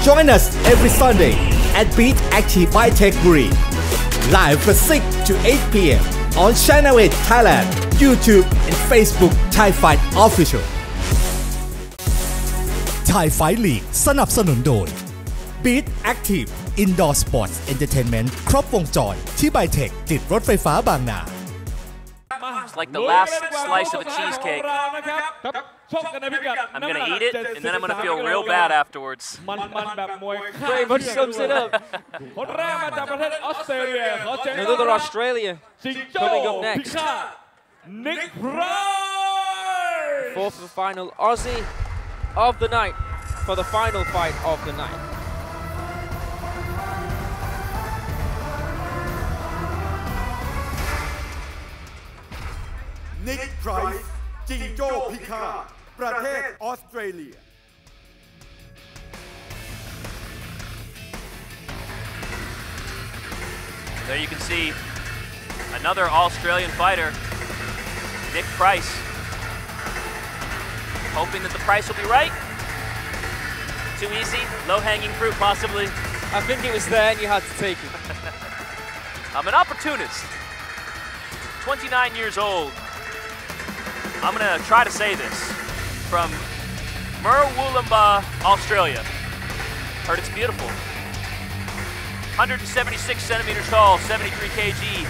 Join us every Sunday at Beat Active by Tech Green. Live from 6 to 8 p.m. on Channel 8 Thailand, YouTube, and Facebook Thai Fight Official. Thai Fight League สนับสนุนโดย Beat Active Indoor Sports Entertainment ครบวงจรที่ไบเทคติดรถไฟฟ้าบางนา It's like the last slice of a cheesecake. ชกกันในพิกัด I'm gonna eat it, and then I'm gonna feel real bad afterwards. มันมันแบบมวยค่า Very much sums it up. คนแรกมาจากประเทศออสเตรเลียขอเชิญ Another Australia จิงโจ้ coming up พิ next. ฆาตนิกไพร Fourth and final Aussie of the night for the final fight of the night. Nick Price จิงโจ้พิฆาตประเทศออสเตรเลีย There you can see another Australian fighter, Nick Price. Hoping that the price will be right. Too easy, low hanging fruit possibly. I think it was there and you had to take it. I'm an opportunist. 29 years old. I'm gonna try to say this from Murwillumbah, Australia. Heard it's beautiful. 176 centimeters tall, 73 kg,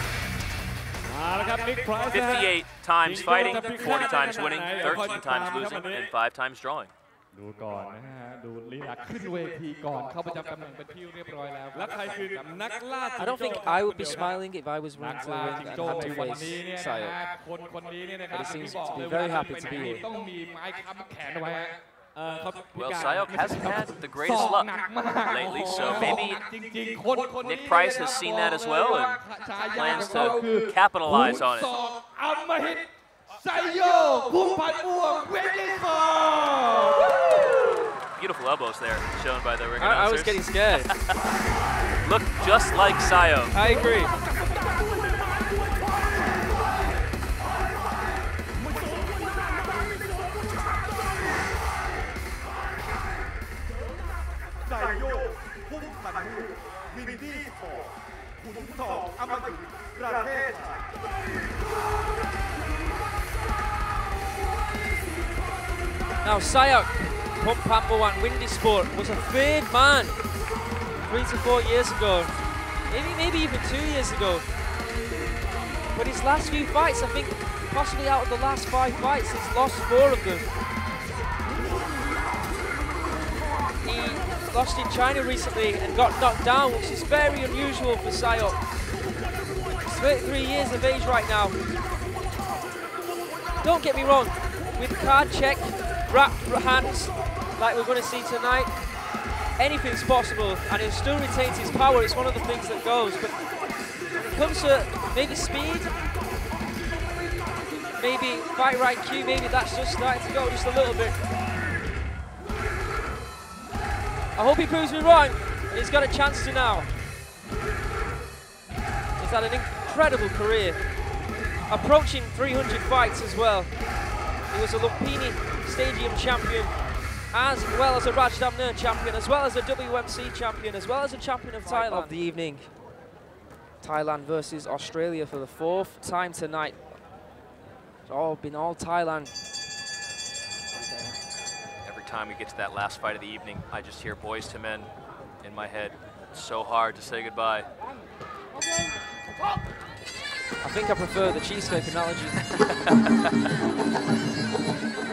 58 times fighting, 40 times winning, 13 times losing, and 5 times drawing. ดูก่อนนะฮะ ดูลีลาขึ้นเวทีก่อน เข้าประจำตำแหน่งเป็นที่เรียบร้อยแล้ว แล้วใครคือนักล่า I don't think I would be smiling if I was นั running ก to the ล่า ring จิง and โจ้ had ใน to วัน face นี้เนี่ยนะ Sayo. ฮะคนคนนี้เนี่ยนะครับ But he seems ที่บอก to be เลย very ว่า happy to ไป be ไหน here. ต้องมีไม้ค้ำแขนเอาไว้ฮะเออเขาพิ Well, การ Sayok hasn't had the greatest ศอก luck หนักมาก lately, โอ้โห so maybe จริงๆคนคนนี้ Nick Price เนี่ย has นะ seen บ that อก as เลย well ว่า and ฉายา plans ของเขาคือ to capitalize on ศ it. อ beautiful elbows there shown by the ring I, I was getting scared. Look just like Sayo. I agree. Now Sayok Pumpanmuang Windy Sport was a third man three to four years ago. Maybe, maybe even two years ago. But his last few fights, I think, possibly out of the last five fights, he's lost four of them. He lost in China recently and got knocked down, which is very unusual for Sayok. He's 33 years of age right now. Don't get me wrong, with Kard Chuek, wrap hands, like we're going to see tonight, anything's possible, and he still retains his power. It's one of the things that goes. But when it comes to maybe speed, maybe fight right Q, maybe that's just starting to go just a little bit. I hope he proves me wrong, and he's got a chance to now. He's had an incredible career, approaching 300 fights as well. He was a Lumpini Stadium champion, as well as a Rajadamnern champion, as well as a WMC champion, as well as a champion of Thailand. Of the evening, Thailand versus Australia for the fourth time tonight. It's all been all Thailand. Every time we get to that last fight of the evening, I just hear Boyz II Men in my head. It's so hard to say goodbye. I think I prefer the cheesecake analogy.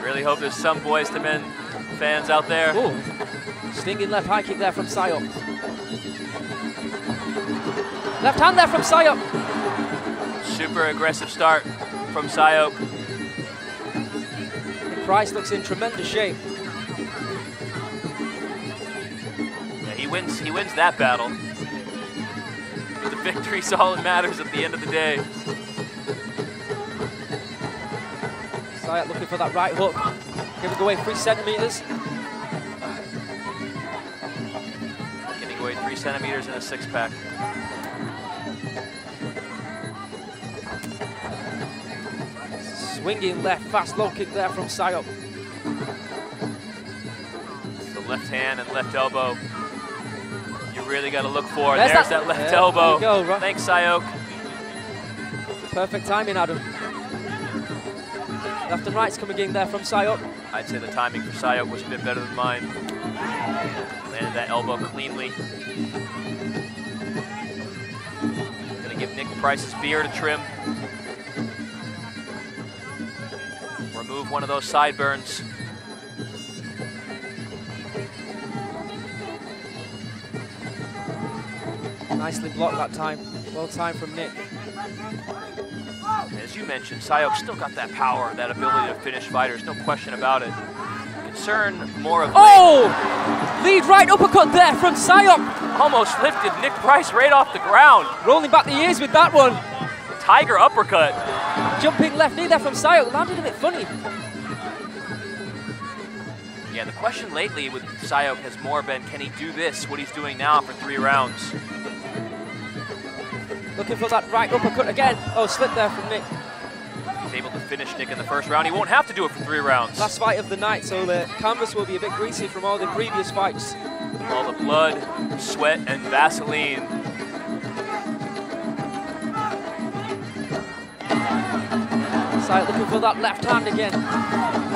Really hope there's some Boyz II Men fans out there. Ooh, stinging left high kick there from Sayok. Left hand there from Sayok. Super aggressive start from Sayok. Price looks in tremendous shape. Yeah, he wins. He wins that battle. But the victory's all that matters at the end of the day. Sayok looking for that right hook. Giving away three centimeters. Giving away three centimeters in a six pack. Swinging left, fast low kick there from Sayok. The left hand and left elbow. You really got to look for. There's There's, that- that, left Yeah, there elbow. you go. Thanks, Sayok. Perfect timing, Adam. Left and right's coming in there from Sayok. I'd say the timing for Sayok was a bit better than mine. Landed that elbow cleanly. Gonna give Nick Price's beard a trim. Remove one of those sideburns. Nicely blocked that time. Well timed from Nick. As you mentioned, Sayok still got that power, that ability to finish fighters, no question about it. Concern more of Oh! Lead right uppercut there from Sayok. almost lifted Nick Price right off the ground. Rolling back the ears with that one. Tiger uppercut. Jumping left knee there from Sayok. Landed a bit funny. Yeah, the question lately with Sayok has more been can he do this, what he's doing now for three rounds? Looking for that right uppercut again. Oh, slip there from Nick. Able to finish Nick in the first round. He won't have to do it for three rounds. Last fight of the night, so the canvas will be a bit greasy from all the previous fights. All the blood, sweat, and Vaseline. Sayok looking for that left hand again.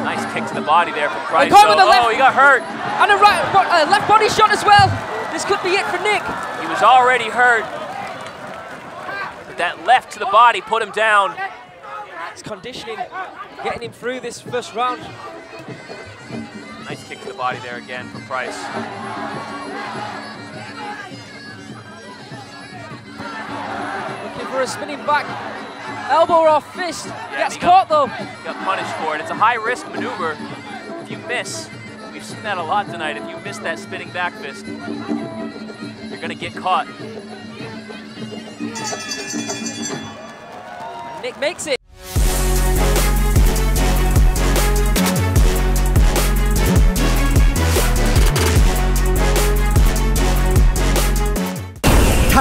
Nice kick to the body there from with the left- Oh, he got hurt. And a right, uh, left body shot as well. This could be it for Nick. He was was already hurt. But that left to the body put him down. His conditioning, getting him through this first round. Nice kick to the body there again from Price. Looking for a spinning back elbow or fist. Yeah, Gets caught got, though. Got punished for it. It's a high risk maneuver. If you miss, we've seen that a lot tonight. If you miss that spinning back fist, you're gonna get caught. Nick makes it.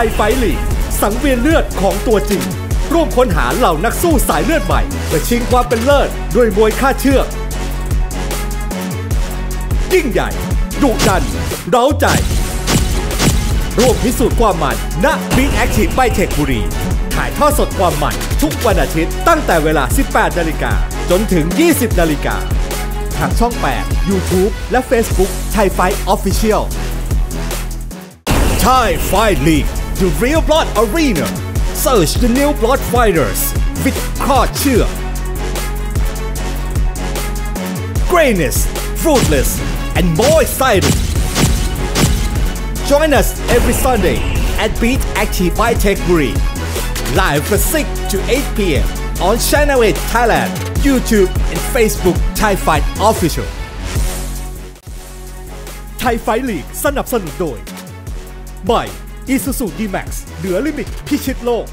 ยไฟลีกสังเวียนเลือดของตัวจริง ร่วมค้นหาเหล่านักสู้สายเลือดใหม่เพื่อชิงความเป็นเลิศด้วยมวยค่าเชือก ยิ่งใหญ่ดุดัน เร้าใจ ร่วมพิสูจน์ความมันณบิ๊กแอคทีฟไบเทคบุรีถ่ายทอดสดความมันทุกวันอาทิตย์ตั้งแต่เวลา 18 นาฬิกาจนถึง 20 นาฬิกาทางช่อง 8 YouTube และ Facebook ไทยไฟออฟฟิเชียล Thai Fight League the Real Blood Arena. Search the new Blood Fighters with Kard Chuek. Greatness, fruitless, and more exciting. Join us every Sunday at Beat Active by Tech Green. Live from 6 to 8 p.m. on Channel 8 Thailand, YouTube and Facebook Thai Fight Official. Thai Fight League. ไทยไฟลีกสนับสนุนโดย by Isuzu D-Max เหนือลิมิตพิชิตโลก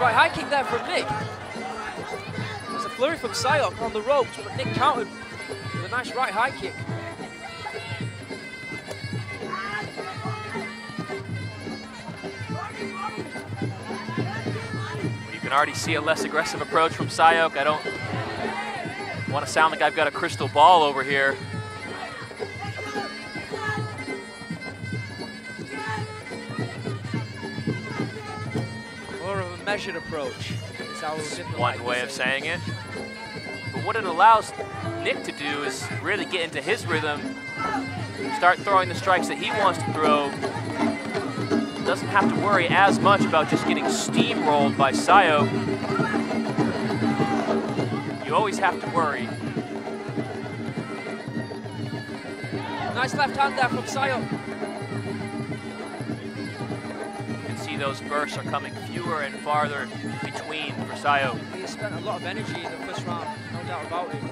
right high kick there from Nick. There's a flurry from Sayok on the ropes, but Nick countered with a nice right high kick. You can already see a less aggressive approach from Sayok. I don't want to sound like I've got a crystal ball over here. Measured approach. It's one way of saying it. But what it allows Nick to do is really get into his rhythm, start throwing the strikes that he wants to throw. Doesn't have to worry as much about just getting steamrolled by Sayo. You always have to worry. Nice left hand there from Sayok. You can see those bursts are coming fewer and farther between for Sayo. He spent a lot of energy in the first round, no doubt about it.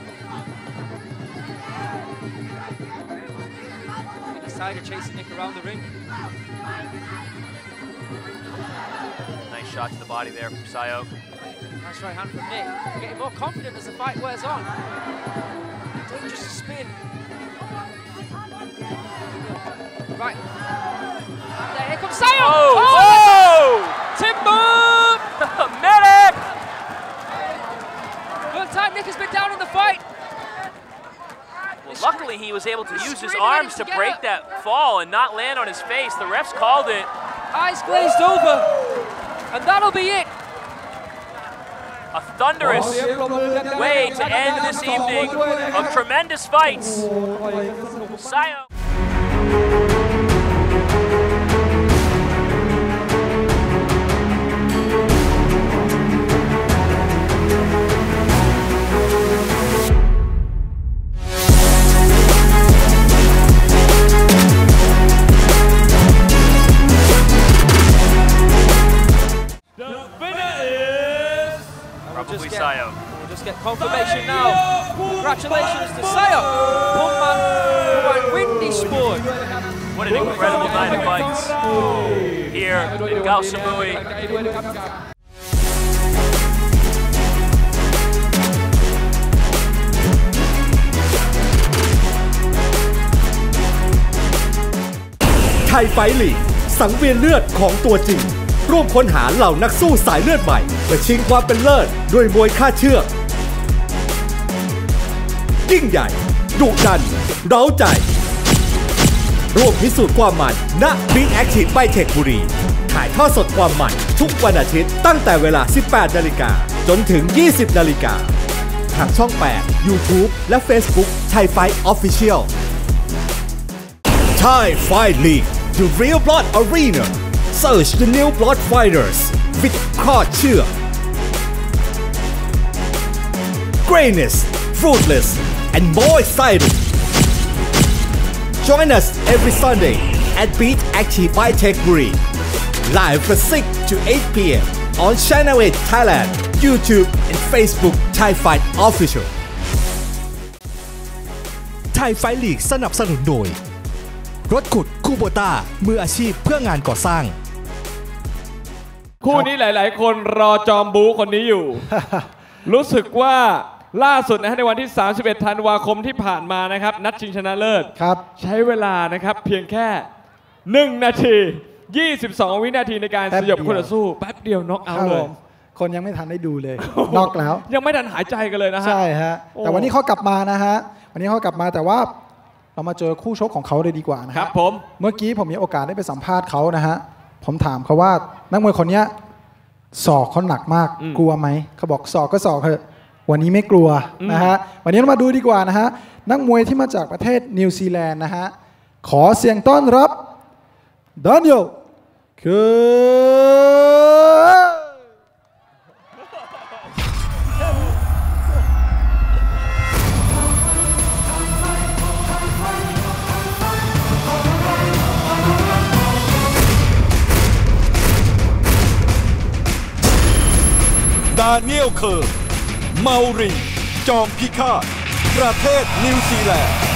Tired of chasing Nick around the ring. Nice shot to the body there from Sayo. Nice right hand from Nick. Getting more confident as the fight wears on. Dangerous to spin. Right. And there, here comes Sayo! Oh! oh! Good time Nick has been down in the fight. Well, luckily he was able to use his arms to break get that fall and not land on his face. The refs called it. Eyes glazed over. And that'll be it. A thunderous way to end this evening of tremendous fights. Sayo. Confirmation now. Congratulations to Sayo. Pullman, Windy Sport. What an incredible night of fights here in Gao Samui. ไทยไฟท์ลีกสังเวียนเลือดของตัวจริง ร่วมค้นหาเหล่านักสู้สายเลือดใหม่เพื่อชิงความเป็นเลิศด้วยมวยค่าเชือก ยิ่งใหญ่ดุดัน เร้าใจ ร่วมพิสูจน์ความมันณบิ๊กแอคทีฟไบเทคบุรี ถ่ายทอดสดความมันทุกวันอาทิตย์ตั้งแต่เวลา 18 นาฬิกา จนถึง 20 นาฬิกา ทางช่อง 8 YouTube และ Facebook ไทยไฟออฟฟิเชียล Thai Fight League The Real Blood Arena Search the new blood fighters with ข้อเชื่อ Greatness Fruitless and more exciting Join us every Sunday at Beat Active by Tech Buri Live from 6 to 8 p.m. on Channel 8 Thailand, YouTube and Facebook Thai Fight Official ไทยไฟท์ลีกสนับสนุนโดย รถขุดคูโบต้ามืออาชีพเพื่องานก่อสร้าง คู่นี้หลาย ๆ คนรอจอมบูคนนี้อยู่ รู้สึกว่า ล่าสุดนะฮะในวันที่ 31 ธันวาคมที่ผ่านมานะครับ นัดชิงชนะเลิศ ครับ ใช้เวลานะครับเพียงแค่ 1 นาที 22 วินาทีในการแป๊สบยบเดียว คู่ต่อสู้แป๊บเดียวน็อกเอาครับเลผยมคนยังไม่ทันได้ดูเลยนอกแล้ว ยังไม่ทันหายใจกันเลยนะฮะ ใช่ฮะ โอ้แต่วันนี้เขากลับมานะฮะ วันนี้เขากลับมาแต่ว่าเรามาเจอคู่ชกของเขาเลยดีกว่านะฮะครับผม เมื่อกี้ผมมีโอกาสได้ไปสัมภาษณ์เขานะฮะ ผมถามเขาว่านักมวยคนเนี้ยศอกเขาหนักมากกลัวไหมเขาบอกศอกก็ศอกเถอะ วันนี้ไม่กลัวนะฮะวันนี้เรามาดูดีกว่านะฮะนักมวยที่มาจากประเทศนิวซีแลนด์นะฮะขอเสียงต้อนรับดานิเอลคือดาเนียลเคอร์ เมาริน จอมพิฆาต ประเทศนิวซีแลนด์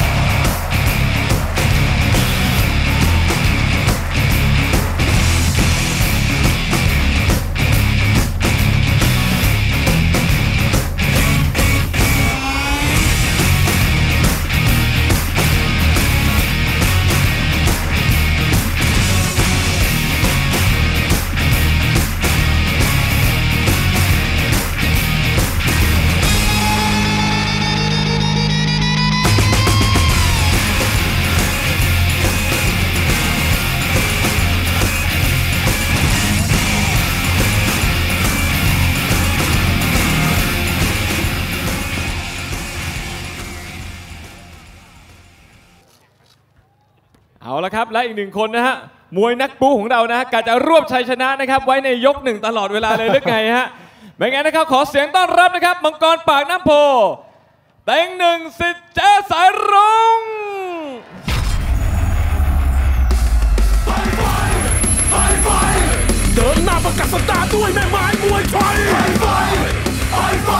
ละครับ และอีกหนึ่งคนนะฮะมวยนักบูของเรานะฮะกะจะรวบชัยชนะนะครับ ไว้ในยกหนึ่งตลอดเวลาเลยหรือไงฮะไม่งั้นนะครับ ขอเสียงต้อนรับนะครับ มังกรปากน้ำโพเต็งหนึ่งสิทธิ์เจสายรุ้งเดินหน้าประกาศสตาร์ด้วยแม่ไม้มวยไทยไฟไฟ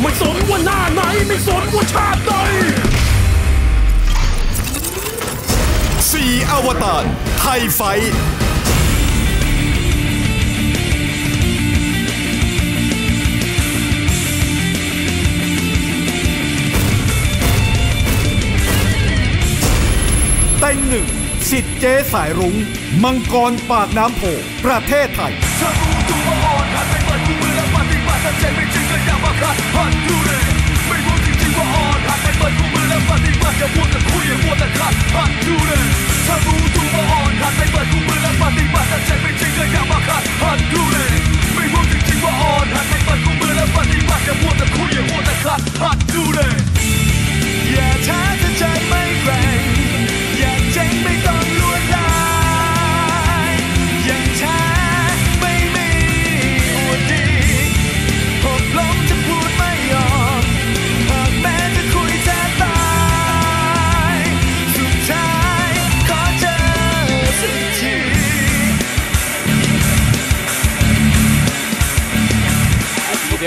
ไม่สนว่าหน้าไหน ไม่สนว่าชาติใด สีอวตาร ไทยไฟเต็งหนึ่งสิทธิ์เจ๊สายรุง้ง มังกรปากน้ำโพประเทศไทย จะพูดจะคุยอย่าพวดแต่ขัดหัดดูเลยถ้ารู้ตัวว่าอ่อนหัดไม่เปิดคู่มือและปฏิบัติแต่ใจไม่จริงก็อย่ามาขัดหัดดูเลยไม่รู้จริงๆว่าอ่อนหัดไม่เปิดคู่มือและปฏิบัติอย่าพูดแต่คุยอย่าพวดแต่ขัดหัดดูเลย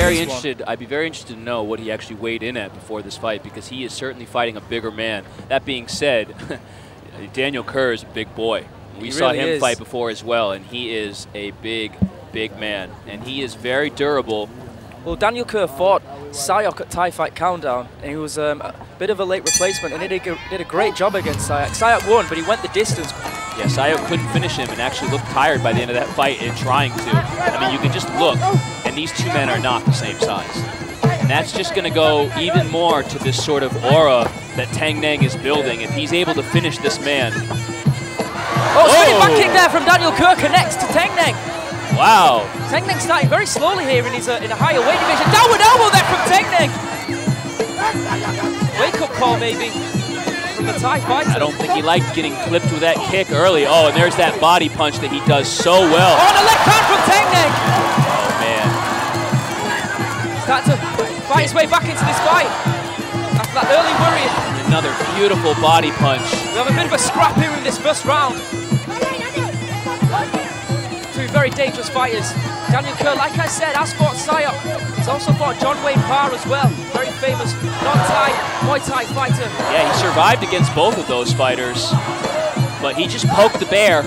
very interested. I'd be very interested to know what he actually weighed in at before this fight because he is certainly fighting a bigger man. That being said, Daniel Kerr is a big boy. We He saw really him is. fight before as well, and he is a big, big man. And he is very durable. Well, Daniel Kerr fought Sayok at Thai Fight Countdown, and he was um, a bit of a late replacement, and he did a, did a great job against Sayok. Sayok won, but he went the distance. Yeah, Sayo couldn't finish him and actually looked tired by the end of that fight in trying to. I mean, you can just look, these two men are not the same size. And that's just going to go even more to this sort of aura that Tang Nang is building. If he's able to finish this man, Oh, spinning back kick there from Daniel Kerr connects to Teng Neng. wow. Teng Neng starting very slowly here in his uh, in a higher weight division. Downward elbow there from Teng Neng. Wake up call maybe from the Thai fighter. I don't think he liked getting clipped with that kick early. Oh, and there's that body punch that he does so well. On a left hand from Teng Oh, Start to fight his way back into this fight. After that early worry. Another beautiful body punch. We have a bit of a scrap here in this first round. Two very dangerous fighters. Daniel Kerr, like I said, has fought Sayok. He's also fought John Wayne Parr as well. Very famous non-Thai Muay Thai fighter. Yeah, he survived against both of those fighters, but he just poked the bear.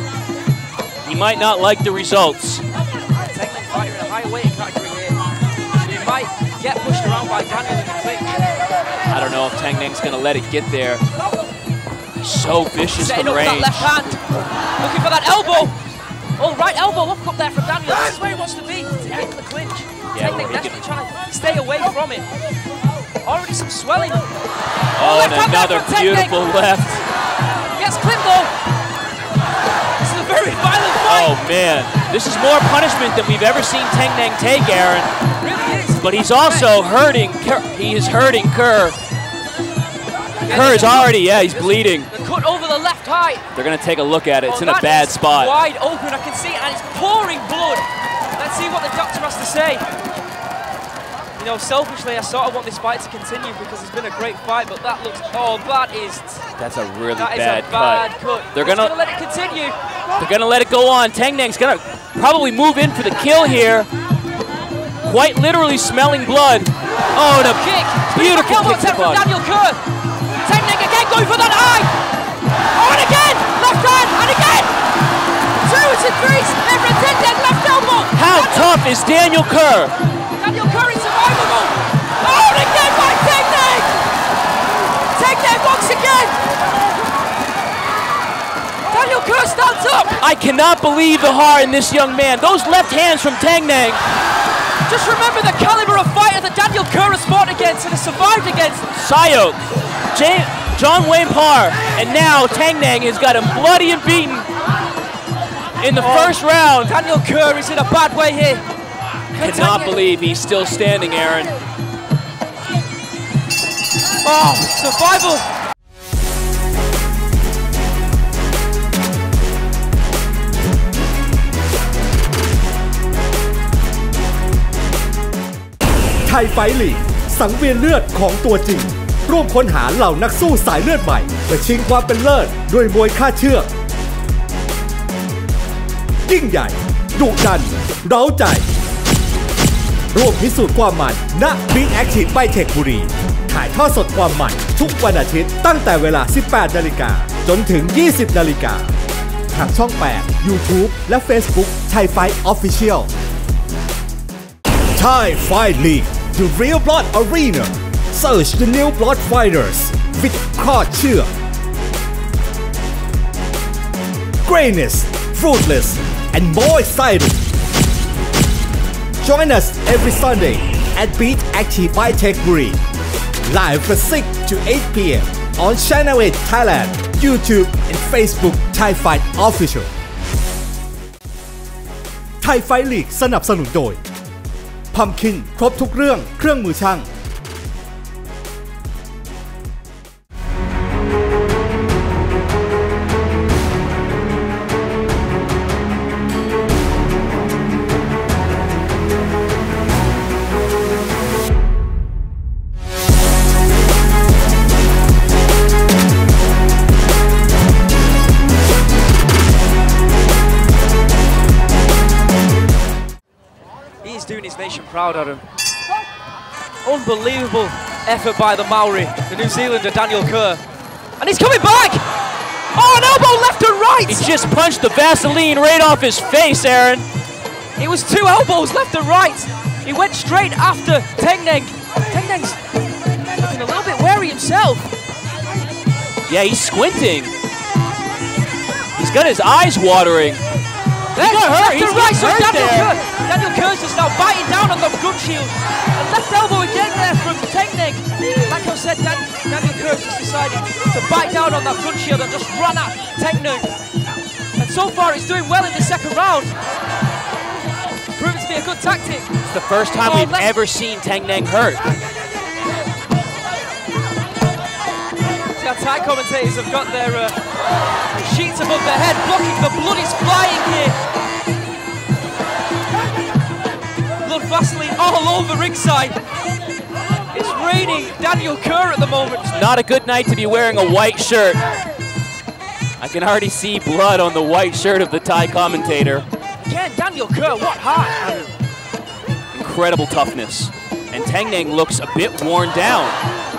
He might not like the results. Get pushed around by Daniel in the clinch. I don't know if Tang Neng's gonna let it get there. So vicious Setting from up that range. left hand. Looking for that elbow. Oh, right elbow up up there from Daniel. This is where he wants to be. To get the clinch. Yeah, Technic well, he desperately trying to stay away from it. Already some swelling. Oh, oh and hand there another beautiful left. Gets clipped though. This is a very violent fight. Oh man, this is more punishment than we've ever seen Tang Neng take, Aaron. Really. But he's also hurting. Kerr. He is hurting Kerr. Kerr is already, yeah, he's bleeding. The cut over the left eye. They're gonna take a look at it. It's Oh, in a bad spot. Wide open, I can see and it's pouring blood. Let's see what the doctor has to say. You know, selfishly, I sort of want this fight to continue because it's been a great fight, but that looks, oh, that is, That's a really that bad, a bad cut. cut. They're gonna- gonna let it continue. They're gonna let it go on. Tang Neng's gonna probably move in for the kill here. Quite literally smelling blood. Oh, and a Kick. beautiful kick to from. Daniel Kerr. Teng Neng again, going for that eye. Oh, and again, left hand, and again. Two to three, every Teng Neng left elbow. How tough is Daniel Kerr? Daniel Kerr in survival mode. Oh, and again by Teng Neng. Technique once again. Daniel Kerr stands up. I cannot believe the heart in this young man. Those left hands from Tang Neng. Just remember the caliber of fighter that Daniel Kerr has fought against and has survived against. Sayok, J- John Wayne Parr, and now Tang Nang has got him bloody and beaten in the oh. first round. Daniel Kerr is in a bad way here. Cannot believe he's still standing, Aaron. Oh, survival. ไทยไฟลีกสังเวียนเลือดของตัวจริง ร่วมค้นหาเหล่านักสู้สายเลือดใหม่เพื่อชิงความเป็นเลิศด้วยมวยค่าเชือก ยิ่งใหญ่ดุดัน เร้าใจ ร่วมพิสูจน์ความมันณบิ๊กแอคทีฟไบเทคบุรี ถ่ายทอดสดความมันทุกวันอาทิตย์ตั้งแต่เวลา 18 นาฬิกาจนถึง 20 นาฬิกาทางช่อง 8 YouTube และ Facebook ไทยไฟออฟฟิเชียล Thai Fight League, to Real Blood Arena. Search the New Blood Fighters with culture. Greatness, fruitless, and more exciting. Join us every Sunday at Beat Active BITEC Buri. Live from 6 to 8 p.m. on Channel 8 Thailand, YouTube, and Facebook Thai Fight Official. ไทยไฟลีกสนับสนุนโดย พัมคิน ครบทุกเรื่อง เครื่องมือช่าง nation proud, Adam. Unbelievable effort by the Maori, the New Zealander Daniel Kerr. And he's coming back! Oh, an elbow left and right! He just punched the Vaseline right off his face, Aaron. It was two elbows left and right. He went straight after Teng Neng. Tengneng's looking a little bit wary himself. Yeah, he's squinting. He's got his eyes watering. He got hurt. He's right, so hurt Daniel there. Kerr. Daniel just now biting down on the gum shield. And left elbow again there from Teng Neng. Like I said, Dan, Daniel just decided to bite down on that gum shield and just run at Teng Neng. And so far, he's doing well in the second round. Proven to be a good tactic. It's the first time Oh, we've ever seen Neng hurt. See how Thai commentators have got their uh, sheets above their head, blocking the blood is flying here. Blood Vaseline all over ringside. It's raining Daniel Kerr at the moment. It's Not a good night to be wearing a white shirt. I can already see blood on the white shirt of the Thai commentator. Again, Daniel Kerr, what heart. Incredible toughness. And Teng Neng looks a bit worn down.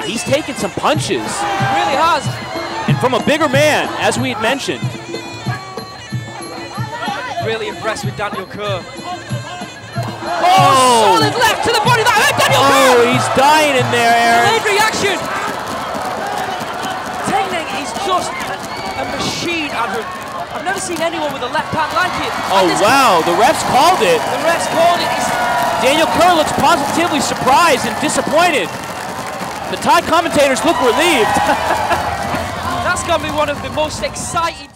He's taken some punches. Really has. And from a bigger man, as we had mentioned. Really impressed with Daniel Kerr. Oh, oh! Solid left to the body. That hurt Daniel Oh, Kerr. he's dying in there, Aaron. Delayed reaction. Teng Neng is just a, a machine, Andrew. I've never seen anyone with a left hand like it. Oh, wow. The refs called it. The refs called it. It's, Daniel Kerr looks positively surprised and disappointed. The Thai commentators look relieved. that's going to be one of the most exciting.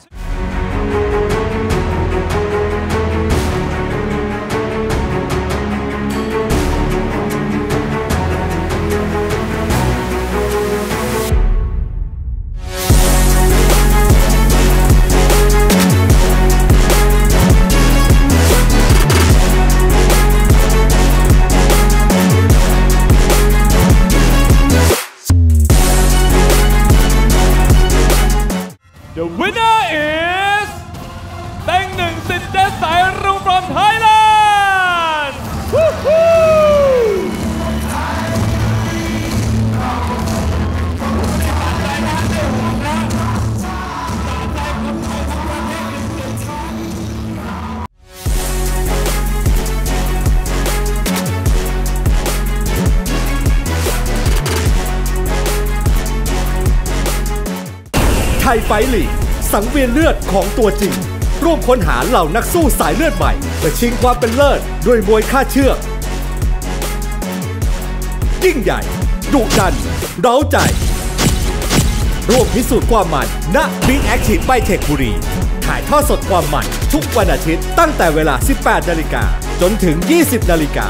Winner is เต็งหนึ่งสิทธิ์เดสายรุ่งพร้อมไทยแลนด์ไทยไฟลี่ สังเวียนเลือดของตัวจริง ร่วมค้นหาเหล่านักสู้สายเลือดใหม่เพื่อชิงความเป็นเลิศด้วยมวยค่าเชือก ยิ่งใหญ่ดุดัน เร้าใจ ร่วมพิสูจน์ความมันณบิ๊กแอคทีฟไบเทคบุรีถ่ายทอดสดความมันทุกวันอาทิตย์ตั้งแต่เวลา 18 นาฬิกาจนถึง 20 นาฬิกา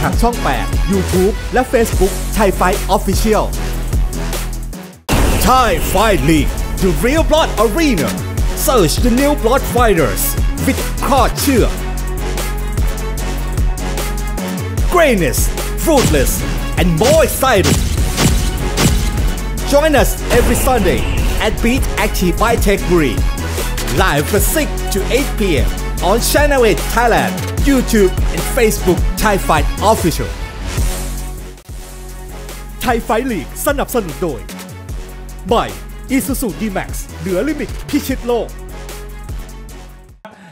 ทางช่อง 8 YouTube และ Facebook ไทยไฟออฟฟิเชียล Thai Fight League the Real Blood Arena. Search the new Blood Fighters with culture. Greatness, fruitless, and more exciting. Join us every Sunday at Beat Active BITEC Buri. Live from 6 to 8 p.m. on Channel 8 Thailand, YouTube, and Facebook Thai Fight Official. Thai Fight League, สนับสนุนโดย by Isuzu D-Max เหนือลิมิตพิชิตโลก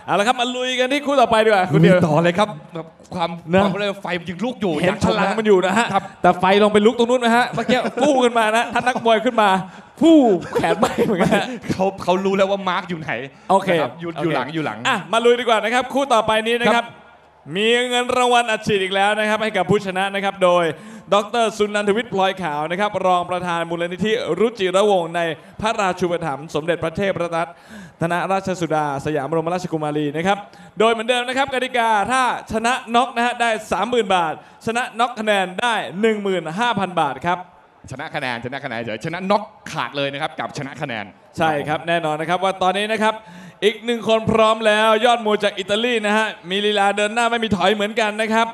เอาละครับมาลุยกันที่คู่ต่อไปดีกว่าคุณเดียว ต่อเลยครับแบบความนะ ความเร็วไฟมันยังลุกอยู่เห็นอยากพชมลังนะมันอยู่นะฮะแต่ไฟลงไปลุกตรงนู้นนะฮะเมื่อกี้ฟู่ขึ้นมานะท่านนักมวยขึ้นมา ฟู่แขนไหมเหมือนกันฮะ เขาเขารู้แล้วว่ามาร์กอยู่ไหนโอเคนะครับอยู่อยู่หลังอยู่หลัง อะมาลุยดีกว่านะครับ คู่ต่อไปนี้นะครับ มีเงินรางวัลอัดฉีดอีกแล้วนะครับ ให้กับผู้ชนะนะครับ โดย ดรสุนันทวิทย์พลอยขาวนะครับ รองประธานมูลนิธิรุจิระวงศ์ในพระราชูปถัมภ์สมเด็จพระเทพรัตนราชสุดา สยามบรมราชกุมารีนะครับ โดยเหมือนเดิมนะครับกติกาถ้าชนะน็อกนะฮะได้ 30,000 บาท ชนะน็อกคะแนนได้ 15,000 บาทครับ ชนะคะแนนชนะคะแนนเดี๋ยวชนะน็อกขาดเลยนะครับกับชนะคะแนนใช่ครับแน่นอนนะครับว่าตอนนี้นะครับ อีกหนึ่งคนพร้อมแล้วยอดมวยจากอิตาลีนะฮะมีลีลาเดินหน้าไม่มีถอยเหมือนกันนะครับ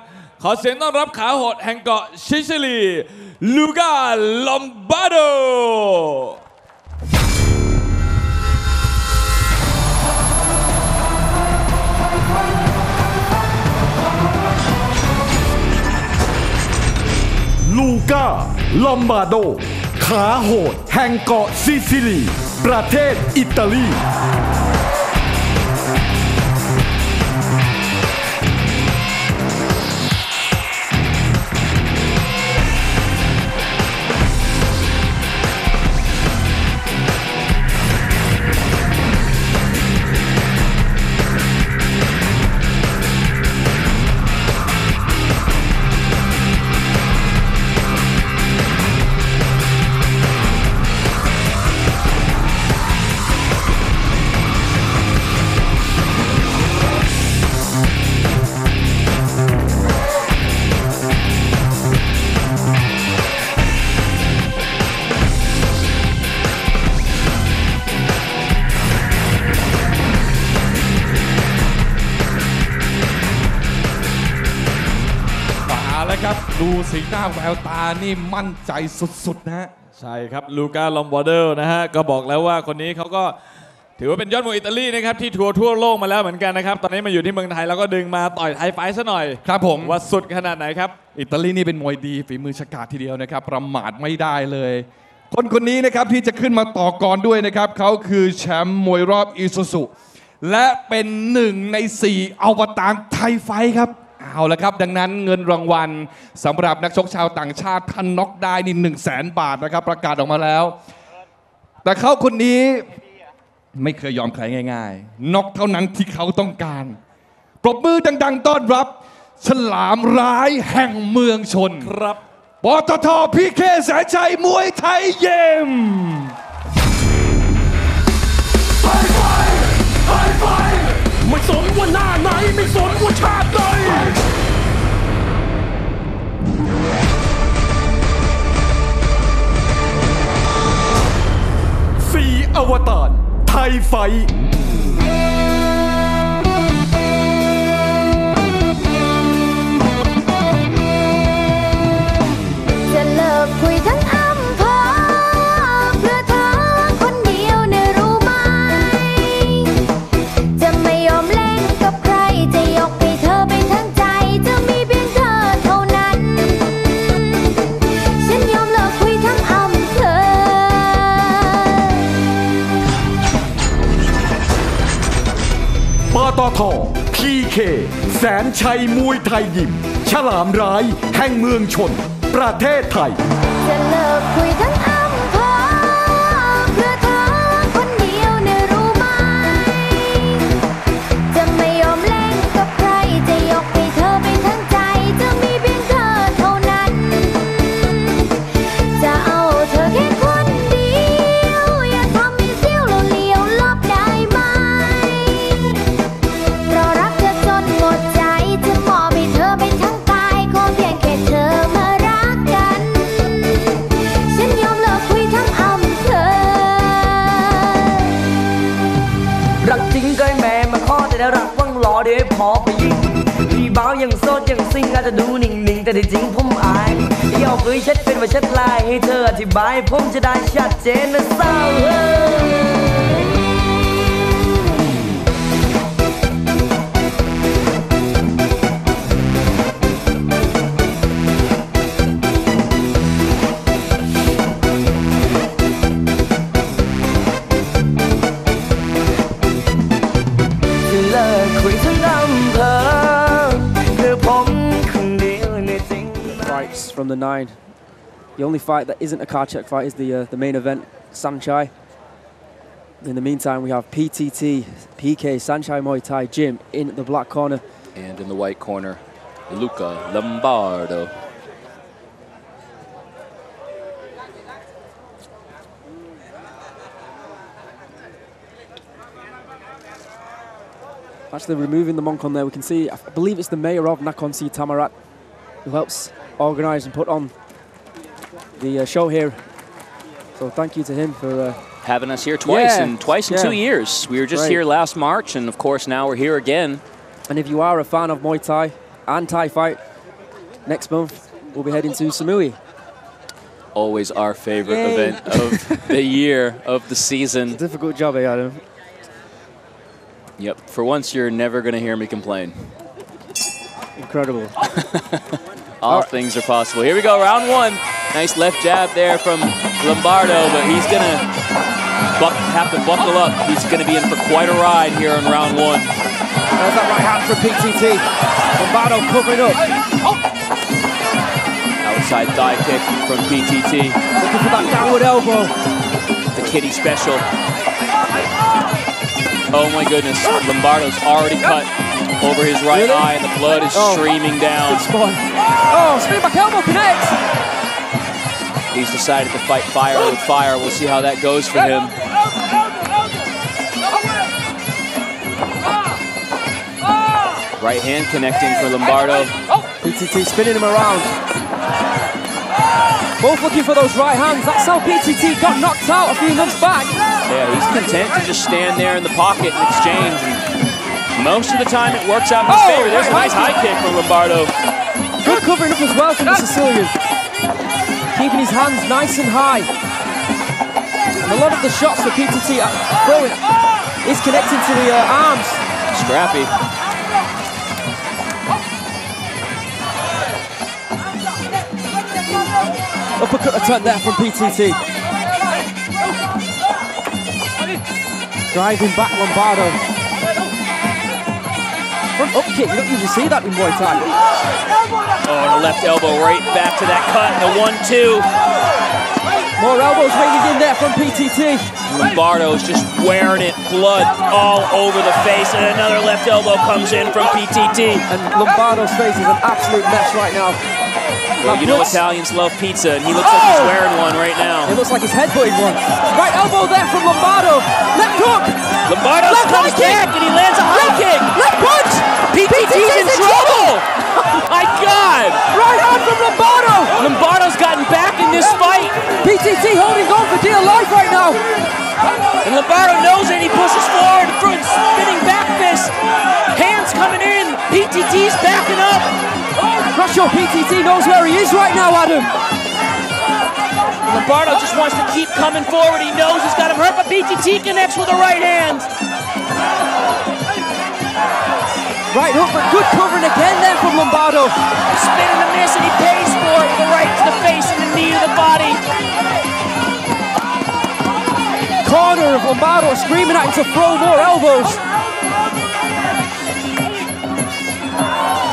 ขอเสียงต้อนรับขาโหดแห่งเกาะชิซิลี ลูกาลอมบาโด ลูกาลอมบาโด ขาโหดแห่งเกาะซิซิลี ประเทศอิตาลี น้าแววตานี่มั่นใจสุดๆนะฮะ ใช่ครับลูก้าลอมบอร์เดลนะฮะ ก็บอกแล้วว่าคนนี้เขาก็ถือว่าเป็นยอดมวยอิตาลีนะครับ ที่ทัวร์ทั่วโลกมาแล้วเหมือนกันนะครับ ตอนนี้มาอยู่ที่เมืองไทย แล้วก็ดึงมาต่อยไทยไฟท์ซะหน่อย ครับผม ว่าสุดขนาดไหนครับ อิตาลีนี่เป็นมวยดีฝีมือฉกาจทีเดียวนะครับ ประมาทไม่ได้เลย คนคนนี้นะครับที่จะขึ้นมาต่อกรด้วยนะครับเขาคือแชมป์มวยรอบอีซูซุและเป็นหนึ่งในสี่อวตารไทยไฟท์ครับ เอาละครับ ดังนั้นเงินรางวัลสำหรับนักชกชาวต่างชาติท่านน็อกได้นี่หนึ่งแสนบาทนะครับ ประกาศออกมาแล้ว แต่เขาคนนี้ไม่เคยยอมใครง่ายๆน็อกเท่านั้นที่เขาต้องการ ปรบมือดัง ๆ ต้อนรับ ฉลามร้ายแห่งเมืองชน ครับปตทพีเคแสนชัยมวยไทยเยี่ยมไม่ อวตารไทยไฟท์ จะเลิกคุยทั้ง ทพีเคแสนชัยมวยไทยยิม ฉลามร้ายแห่งเมืองชน ประเทศไทยาจะดูนิ่งๆ แต่ที่จริงผมอายที่เอาปืนเช็ดเป็นว่าเช็ดลายให้เธออธิบาย ผมจะได้ชัดเจนนะสาวเฮ้ from the nine. The only fight that isn't a Kard Chuek fight is the uh, the main event, Saenchai. In the meantime, we have PTT, PK, Saenchai Muay Thai Gym in the black corner. And in the white corner, Luca Lombardo. Actually, removing the monk on there, we can see, I believe it's the mayor of Nakhon Si Thammarat who helps organise and put on the uh, show here. So thank you to him for. Uh, Having us here twice Yeah, in twice in yeah. two years. We were just here last March, and of course now we're here again. And if you are a fan of Muay Thai and Thai fight, next month we'll be heading to Samui. Always our favorite Yay. event of the year, of the season. Difficult job, eh, Adam? Yep. For once, you're never going to hear me complain. Incredible. All things are possible. Here we go, round one. Nice left jab there from Lombardo, but he's going to buck, have to buckle up. He's going to be in for quite a ride here in round one. There's that right hand from PTT. Lombardo covering up. Outside thigh kick from PTT. Looking for that downward elbow. The kitty special. Oh my goodness. Lombardo's already cut over his right Really? eye and the blood is Oh. streaming down. Good spot. Oh, elbow connects. He's decided to fight fire with fire. We'll see how that goes for him. Right hand connecting for Lombardo. PTT spinning him around. Both looking for those right hands. That's how PTT got knocked out a few months back. Yeah, he's content to just stand there in the pocket and exchange. Most of the time it works out in his Oh, favor. There's a nice high kick from Lombardo. Good covering up as well from the Sicilian. Keeping his hands nice and high. And a lot of the shots that PTT are throwing is connecting to the uh, arms. Scrappy. Uppercut attempt there from PTT. Driving back Lombardo. Front up kick, you don't usually see that in Muay Thai. Oh, and a left elbow right back to that cut and a one-two. More elbows raining in there from PTT. Lombardo's just wearing it, blood all over the face, and another left elbow comes in from PTT. And Lombardo's face is an absolute mess right now. Well, you know Italians love pizza, and he looks like he's oh! wearing one right now. It looks like he's headbutting one. Right elbow there from Lombardo. Left hook. Lombardo Left comes kick. back and he lands a high Left- kick. Left punch. PTT's in trouble. Oh my God! Right on from Lombardo. Lombardo's gotten back in this fight. PTT holding on for dear life right now. And Lombardo knows it. He pushes forward, front spinning back fist. Hands coming in. PTT's backing up. Not sure PTT knows where he is right now, Adam. Lombardo just wants to keep coming forward. He knows he's got him hurt, but PTT connects with the right hand. Right hook, but good covering again there from Lombardo. Spin and a miss, and he pays for it with a right to the face and the knee to the body. Corner of Lombardo screaming at him to throw more elbows.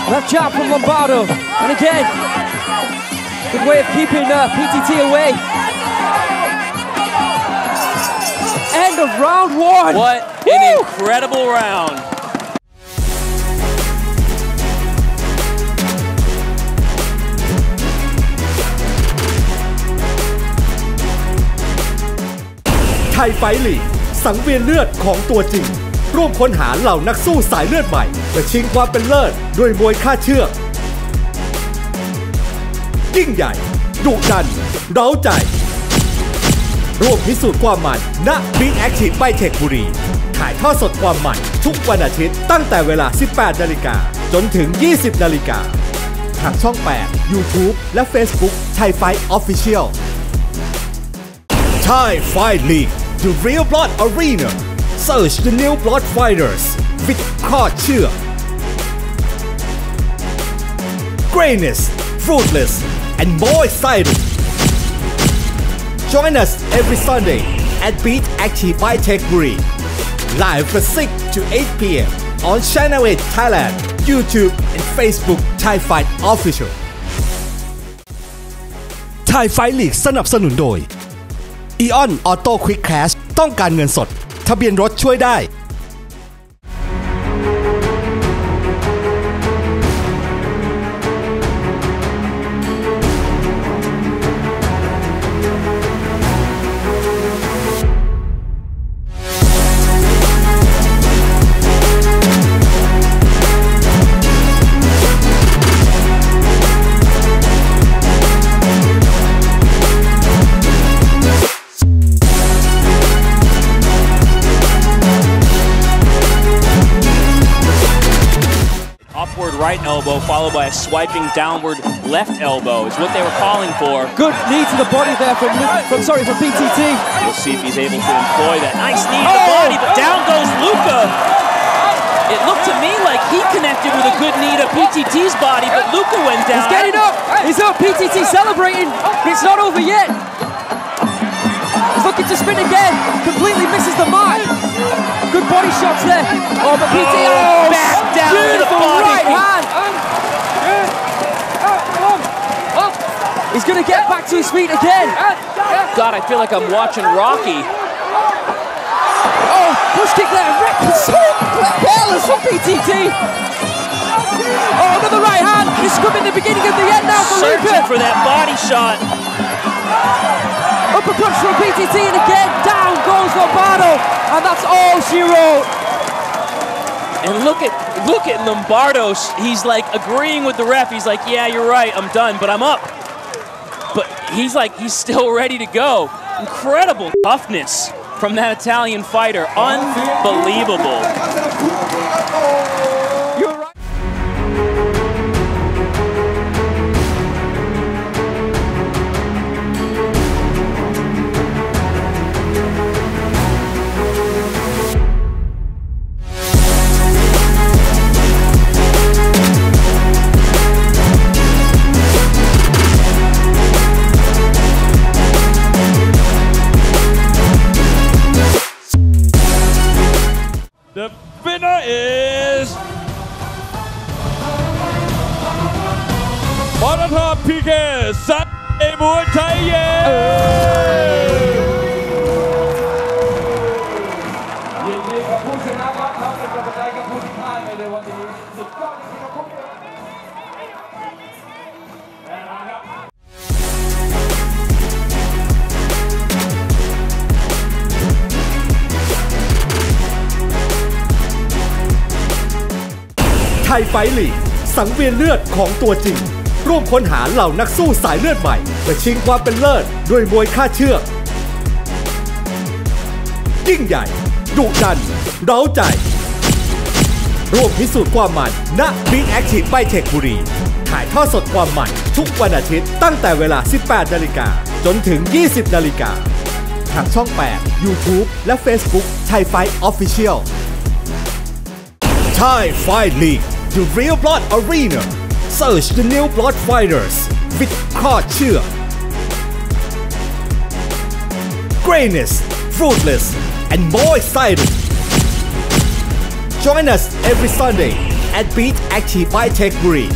Left jab from Lombardo. And again, good way of keeping uh, PTT away. End of round one. What an incredible round. ทยไฟลีกสังเวียนเลือดของตัวจริง ร่วมค้นหาเหล่านักสู้สายเลือดใหม่เพื่อชิงความเป็นเลิศด้วยมวยค่าเชือก ยิ่งใหญ่ดุดัน เร้าใจ ร่วมพิสูจน์ความมันณบิ๊กแอคทีฟไบเทคบุรีถ่ายทอดสดความมันทุกวันอาทิตย์ตั้งแต่เวลา 18 นาฬิกาจนถึง 20 นาฬิกาทางช่อง 8 YouTube และ Facebook ไทยไฟออฟฟิเชียล Thai Fight League The Real Blood Arena. Search the new blood fighters with culture. Greatness, fruitless, and more exciting. Join us every Sunday at Beat Active BITEC Buri. Live from 6 to 8 p.m. on Channel 8 Thailand, YouTube, and Facebook Thai Fight Official. Thai Fight League สนับสนุนโดย e อ n Auto Quick Cash ต้องการเงินสด ทะเบียนรถช่วยได้ right elbow followed by a swiping downward left elbow is what they were calling for. Good knee to the body there from, from sorry, from PTT. We'll see if he's able to employ that. Nice knee to the oh! body, but down goes Luca. It looked to me like he connected with a good knee to PTT's body, but Luca went down. He's getting up. He's up. PTT celebrating. It's not over yet. He's looking to spin again. completely misses the mark. Good body shots there. Oh, but PT Oh, back down beautiful body. right hand. He's going to get back to his feet again. God, I feel like I'm watching Rocky. Oh, push kick there. Rick careless from PTT. Oh, another right hand. It's coming the beginning of the end now for Searching Luca. for that body shot. Uppercuts from PTT and again down goes Lombardo. And that's all she wrote. And look at look at Lombardo. He's like agreeing with the ref. He's like, "Yeah, you're right. I'm done, but I'm up." But he's like, he's still ready to go. Incredible toughness from that Italian fighter. Unbelievable. ยไฟลีกสังเวียนเลือดของตัวจริง ร่วมค้นหาเหล่านักสู้สายเลือดใหม่เพื่อชิงความเป็นเลิศด้วยมวยค่าเชือก ยิ่งใหญ่ ดุดัน เร้าใจ ร่วมพิสูจน์ความมันณบิ๊กแอคทีฟไบเทคบุรี ถ่ายทอดสดความมันทุกวันอาทิตย์ตั้งแต่เวลา 18 นาฬิกาจนถึง 20 นาฬิกาทางช่อง 8 YouTube และ Facebook ไทยไฟออฟฟิเชียล Thai Fight League The Real Blood Arena. Search the new blood fighters with culture. Greatness, fruitless, and more exciting. Join us every Sunday at Beat Active BITEC Buri.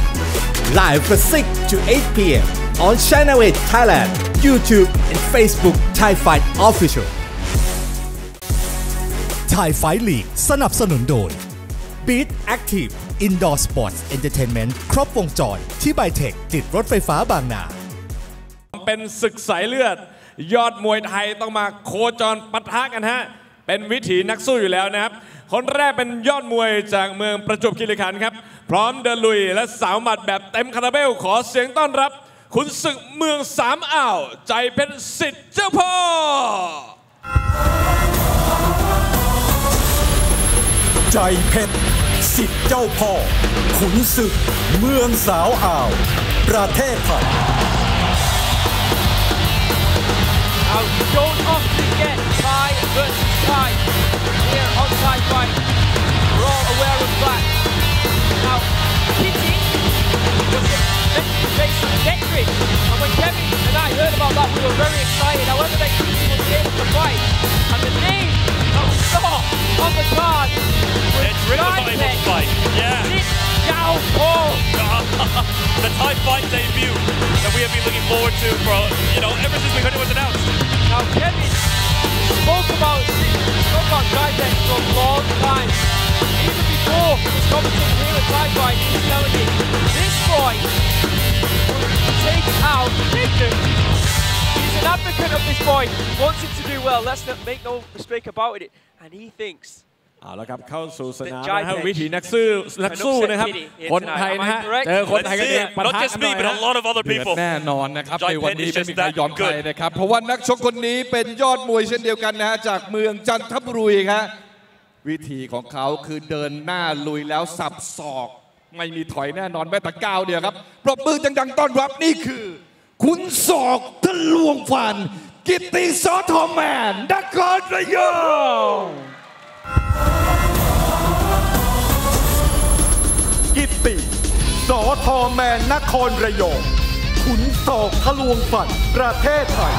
Live from 6 to 8 p.m. on Channel 8 Thailand, YouTube, and Facebook Thai Fight Official. Thai Fight League สนับสนุนโดย Beat Active Indoor Sports Entertainment ครบวงจรที่ไบเทคติดรถไฟฟ้าบางนา เป็นศึกสายเลือด ยอดมวยไทยต้องมาโคจรปะทะกันฮะ เป็นวิถีนักสู้อยู่แล้วนะครับ คนแรกเป็นยอดมวยจากเมืองประจวบคีรีขันธ์ครับ พร้อมเดินลุยและสาวหมัดแบบเต็มคาราเบลขอเสียงต้อนรับ ขุนศึกเมืองสามอ่าว ใจเป็นสิทธิ์เจ้าพ่อใจเพชร สิทธิ์เจ้าพ่อ ขุนศึก เมืองสาวอ่าว ประเทศไทย Now, you don't often get Thai versus Thai here on Thai Fight. We're all aware of that. Now, Kitty was meant to be facing Detrick, and when Kevin and I heard about that, we were very excited. However, then Kitty was able to fight, and the name we saw on the card It's to fight. Yeah. Sit Yao Paul. the Thai fight debut that we have been looking forward to for, you know, ever since we heard it was announced. Now, Kevin spoke about spoke about Dimebag for a long time. Even before he was commentating here at Thai Fight, he was telling me this boy will take out Victor. He's an advocate of this boy. He wants him to do well. Let's not make no mistake about it. And he thinks เอาละครับเข้าสู่สนาม The Jai นะฮะ Peg วิถีนักสู้นักสู้นะครับ An upset pity here คนไทย tonight. นะฮะ Am I correct? เจอคนไทยกันเอง Let's see it. ปะ Not ทะ just กันหน่ me, อย but a ฮะ lot of other เดือด people. แน่นอนนะครับ Jai ในวันนี้ Pet is ไม่มี just ใคร that ยอมใคร good นะครับเพราะว่านักชกคนนี้เป็นยอดมวยเช่นเดียวกันนะฮะจากเมืองจันทบุรีครับวิธีของเขาคือเดินหน้าลุยแล้วสับศอก ไม่มีถอยแน่นอนแม้แต่ก้าวเดียวครับปรบมือดังๆต้อนรับนี่คือ คุณศอกทะลวงฟัน กิตติสอทอแมนนครระยองกิตติสอทอแมนนครระยองขุนศอกทะลวงฟันประเทศไทย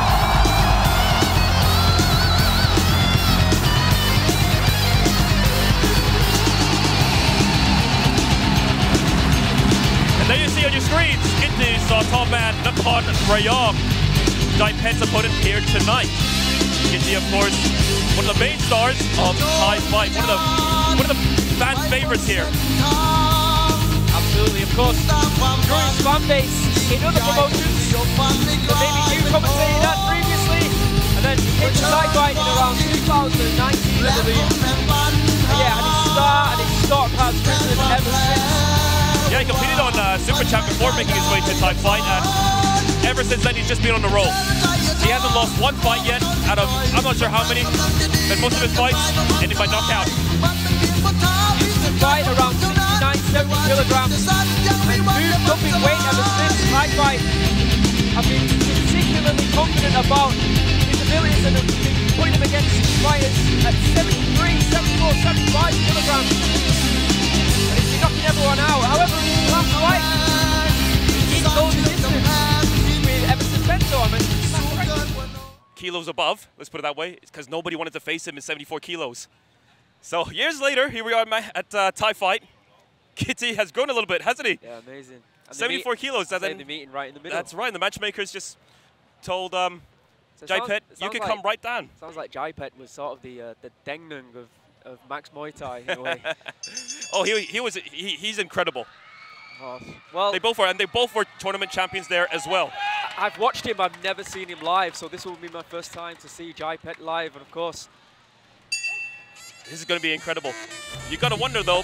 saw top man Nakhon Rayong, Jai Pet's opponent here tonight. Kitty, of course, one of the main stars of Thai Fight, one of the one of the fan favorites here. Absolutely, of course. Drew's fan base in other promotions that maybe you commentated at previously, and then hit the side fight in around 2019, I believe. And yeah, and his star and his stock has risen ever since. Yeah, he competed on uh, Super Champ before making his way to Thai Fight, and ever since then he's just been on the roll. He hasn't lost one fight yet out of I'm not sure how many, but most of his fights ended by knockout. Fight around 69, 70 kilograms. And moved up weight ever since Thai fight. I've been particularly confident about his abilities and putting him against fighters at 73, 74, 75 kilograms. And he's been knocking everyone out. However, last fight, he did go the distance with Emerson Bento. I mean, Kilos above, let's put it that way, because nobody wanted to face him in 74 kilos. So years later, here we are at uh, Thai Fight. Kitty has grown a little bit, hasn't he? Yeah, amazing. And 74 meet- kilos. and And the meeting right in the middle. That's right. And the matchmakers just told um, So it Jai sounds- Pet, you sounds can like- come right down. Sounds like Jai Pet was sort of the uh, the Teng Neng of, of Max Muay Thai in a way. Oh, he, he was he, he's incredible. Oh, well, They both were, and they both were tournament champions there as well. I've watched him. I've never seen him live, so this will be my first time to see Jai Pet live, and of course, This is going to be incredible. You got to wonder though,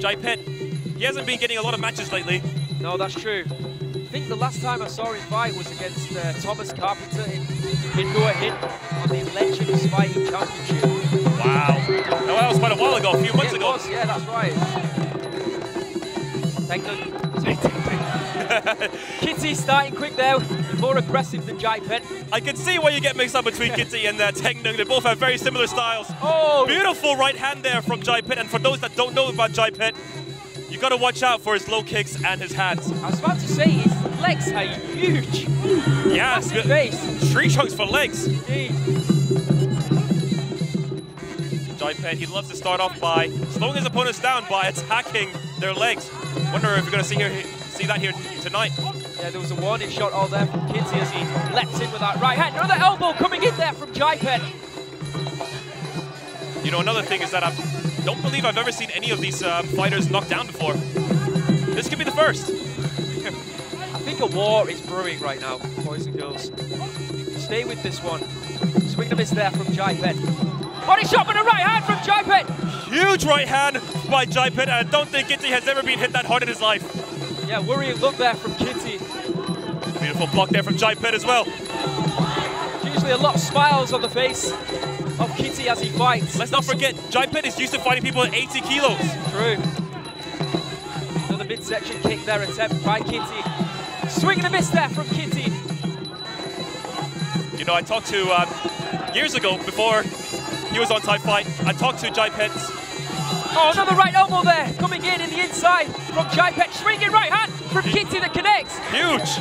Jai Pet, he hasn't been getting a lot of matches lately. no, that's true. I think the last time I saw him fight was against uh, Thomas Carpenter in, in Hua Hin on the Legends Fighting Championship. While ago, a few months yeah, ago. was, yeah, that's right. Deng Kitty starting quick there, more aggressive than Jai Pet. I can see why you get mixed up between Kitty and uh, Teng They both have very similar styles. Oh! Beautiful right hand there from Jai Pet. And for those that don't know about Jai Pet, you got to watch out for his low kicks and his hands. I was about to say his legs are huge. Yeah, Massive good. base. Tree trunks for legs. Indeed. Jai Pet, he loves to start off by slowing his opponents down by attacking their legs. Wonder if we're going to see here, see that here tonight. Yeah, there was a warning shot all there from Kitty as he leapt in with that right hand. Another elbow coming in there from Jai Pet. You know, another thing is that I don't believe I've ever seen any of these um, fighters knocked down before. This could be the first. I think a war is brewing right now, boys and girls. Stay with this one. Swing and a miss there from Jai Pet. Body shot with a right hand from Jai Pet. Huge right hand by Jai Pet, and I don't think Kitty has ever been hit that hard in his life. Yeah, worrying look there from Kitty. Beautiful block there from Jai Pet as well. Usually a lot of smiles on the face of Kitty as he fights. Let's not forget, Jai Pet is used to fighting people at 80 kilos. True. Another midsection kick there attempt by Kitty. Swing and a miss there from Kitty. You know, I talked to, um, years ago, before he was on Thai Fight, I talked to Jai Pet's Oh, another right elbow there, coming in in the inside from Jai Pet. Swinging right hand from Kitty that connects. Huge.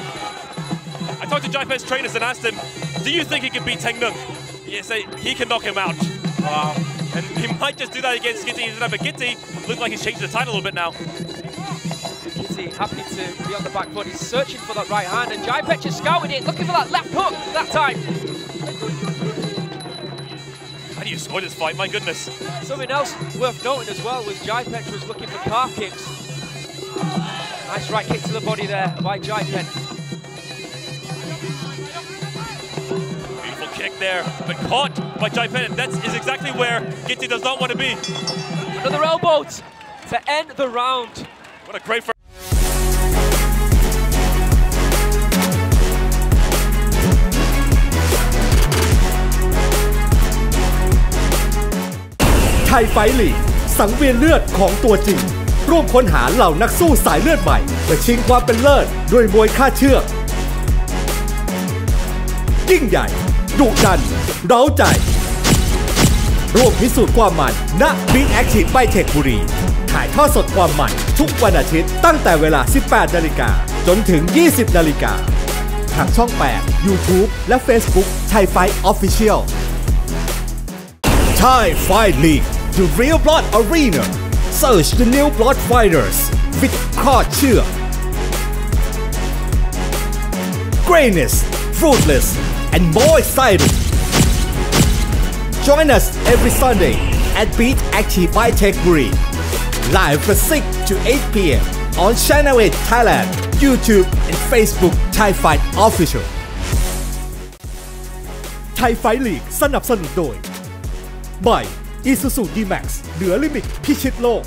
I talked to Jai Pet's trainers and asked him, do you think he can beat Teng Neng? He said he can knock him out. Wow. And he might just do that against Kitty. But Kitty looks like he's changed the title a little bit now. Kitty happy to be on the back foot. He's searching for that right hand, and Jai Pet just scouting it, looking for that left hook that time. Do you score this fight? My goodness. Something else worth noting as well was Jai Pet was looking for car kicks. Nice right kick to the body there by Jai Pet. Beautiful kick there, but caught by Jai Pet. And that is exactly where Kitty does not want to be. Another elbow to end the round. What a great ยไฟลีกสังเวียนเลือดของตัวจริง ร่วมค้นหาเหล่านักสู้สายเลือดใหม่เพื่อชิงความเป็นเลิศด้วยมวยค่าเชือก ยิ่งใหญ่ดุดัน เร้าใจ ร่วมพิสูจน์ความมันณบิ๊กแอคทีฟไบเทคบุรีถ่ายทอดสดความมันทุกวันอาทิตย์ตั้งแต่เวลา 18 นาฬิกาจนถึง 20 นาฬิกาทางช่อง 8 YouTube และ Facebook ไทยไฟ Official Thai Fight League The Real Blood Arena Search the new blood fighters with ข้อเชื่อก greatness, fruitless, and more exciting. Join us every Sunday at Beat Active by Tech Buri. Live from 6 to 8 p.m. on Channel 8 Thailand, YouTube, and Facebook Thai Fight Official. ไทยไฟลีกสนับสนุนโดย ใหม่ Isuzu D-Max เหนือลิมิตพิชิตโลก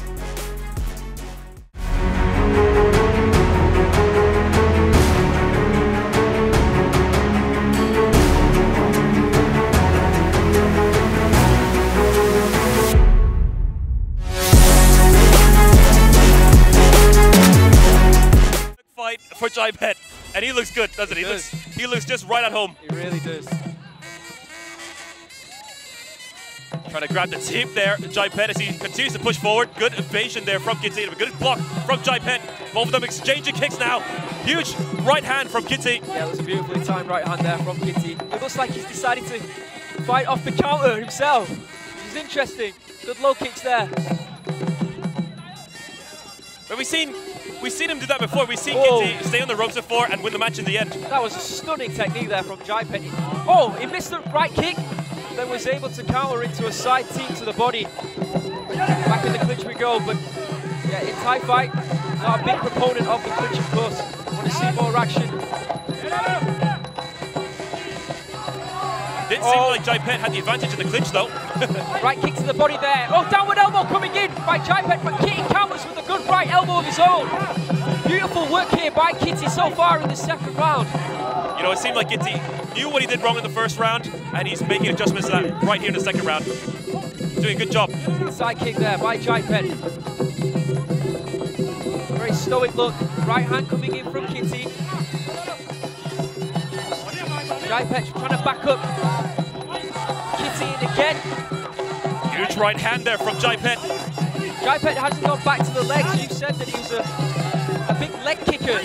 fight for Jai Pet, and he looks good, doesn't he? He looks he looks just right at home. He really does. Trying to grab the tip there, Jai Pet, as he continues to push forward. Good evasion there from Kitty. A good block from Jai Pet. Both of them exchanging kicks now. Huge right hand from Kitty. Yeah, it was a beautifully timed right hand there from Kitty. It looks like he's decided to fight off the counter himself. Which is interesting. Good low kicks there. But we've seen we've seen him do that before. We've seen Whoa. Kitty stay on the ropes before and win the match in the end. That was a stunning technique there from Jai Pet. Oh, he missed the right kick, then was able to counter into a side team to the body. Back in the clinch we go, but yeah, in Thai fight, not a big proponent of the clinch, of course. Want to see more action. Didn't seem like Jai Pet had the advantage in the clinch though. right kick to the body there. Oh, downward elbow coming in by Jai Pet, but Kitty counters with a good right elbow of his own. Beautiful work here by Kitty so far in the second round. You know, it seemed like Kitty knew what he did wrong in the first round, and he's making adjustments to that right here in the second round. Doing a good job. Side kick there by Jai Pet. Very stoic look. Right hand coming in from Kitty. Jai Pet trying to back up. Kitty in again. Huge right hand there from Jai Pet. Jai Pet hasn't gone back to the legs. You've said that he was a, a big leg kicker.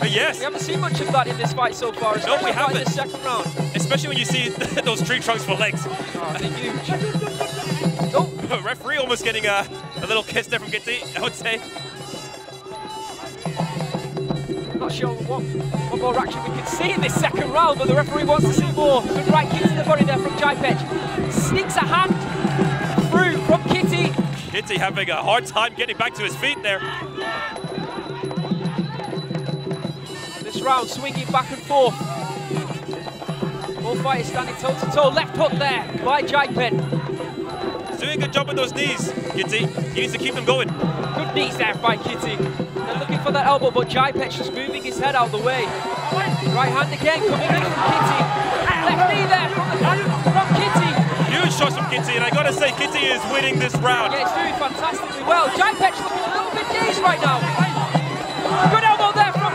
Uh, yes. We haven't seen much of that in this fight so far, No, we not in the haven't. second round. Especially when you see those tree trunks for legs. Oh, they're huge. Referee almost getting a, a little kiss there from Kitty, I would say. Not sure what, what more action we can see in this second round, but the referee wants to see more. Good right kick to the body there from Jai Pet. Sneaks a hand through from Kitty. Kitty having a hard time getting back to his feet there. This round swinging back and forth. Both fighters standing toe to toe. Left hook there by Jai Pet. He's doing a good job with those knees, Kitty. He needs to keep them going. Good knees there by Kitty. They're looking for that elbow, but Jai Pet's just moving his head out of the way. Right hand again coming in from Kitty. Left knee there from, the, from Kitty. Huge shots from Kitty, and I gotta say, Kitty is winning this round. Yeah, he's doing fantastically well. Jai Pet's looking a little bit dazed right now. Good elbow there from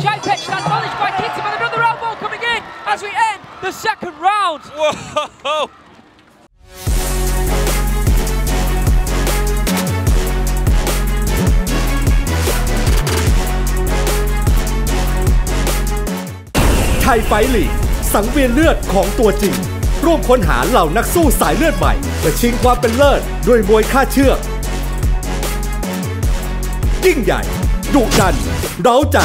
Jai Pet, acknowledged by Kitty, but another elbow coming in as we end the second round. Whoa! ยไฟลีกสังเวียนเลือดของตัวจริง ร่วมค้นหาเหล่านักสู้สายเลือดใหม่เพื่อชิงความเป็นเลิศด้วยมวยค่าเชือกยิ่งใหญ่ดุดัน เร้าใจ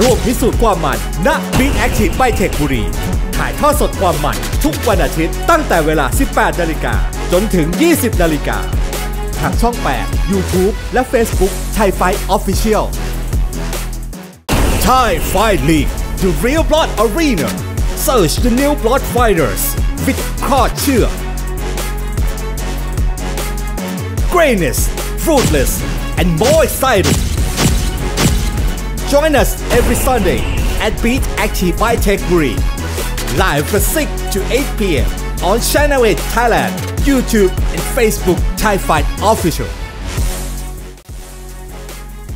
ร่วมพิสูจน์ความมันณบิ๊กแอคทีฟไบเทคบุรีถ่ายทอดสดความมันทุกวันอาทิตย์ตั้งแต่เวลา 18 นาฬิกาจนถึง 20 นาฬิกาทางช่อง 8 YouTube และ Facebook ไทยไฟ Official Thai to Real Blood Arena. Search the new Blood Fighters with Kard Chuek. Greatness, fruitless, and more exciting. Join us every Sunday at Beat Active BITEC Buri. Live from 6 to 8 p.m. on Channel 8 Thailand, YouTube, and Facebook Thai Fight Official.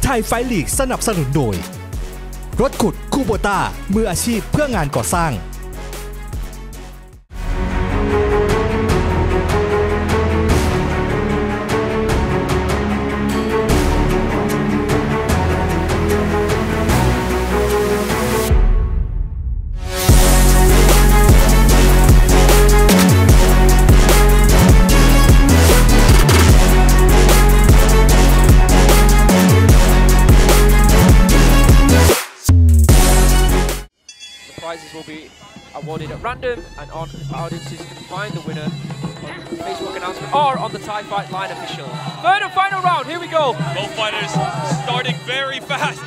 Thai Fight League ไทยไฟลีกสนับสนุนโดย รถขุดคูโบต้ามืออาชีพเพื่องานก่อสร้าง random, and on audiences can find the winner on Facebook announcement or on the Thai Fight Line official. Third and final round, here we go. Both fighters starting very fast.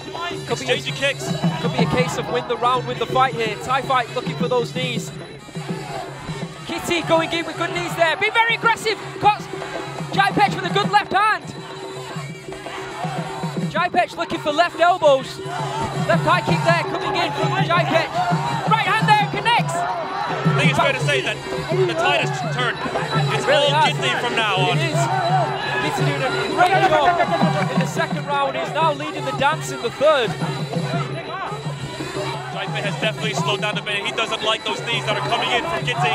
Exchanging kicks. Could be a case of win the round, win the fight here. Thai Fight looking for those knees. Kitty going in with good knees there. Be very aggressive. Cuts Jai Pech with a good left hand. Jai Pech looking for left elbows. Left high kick there coming in from Jai Pech. Right hand there connects. I think it's fair to say that the tide has turned. It's Really all. Kitty from now on. It is. Kitty doing a great job in the second round. He's now leading the dance in the third. Jaipe has definitely slowed down a bit. He doesn't like those knees that are coming in from Kitty.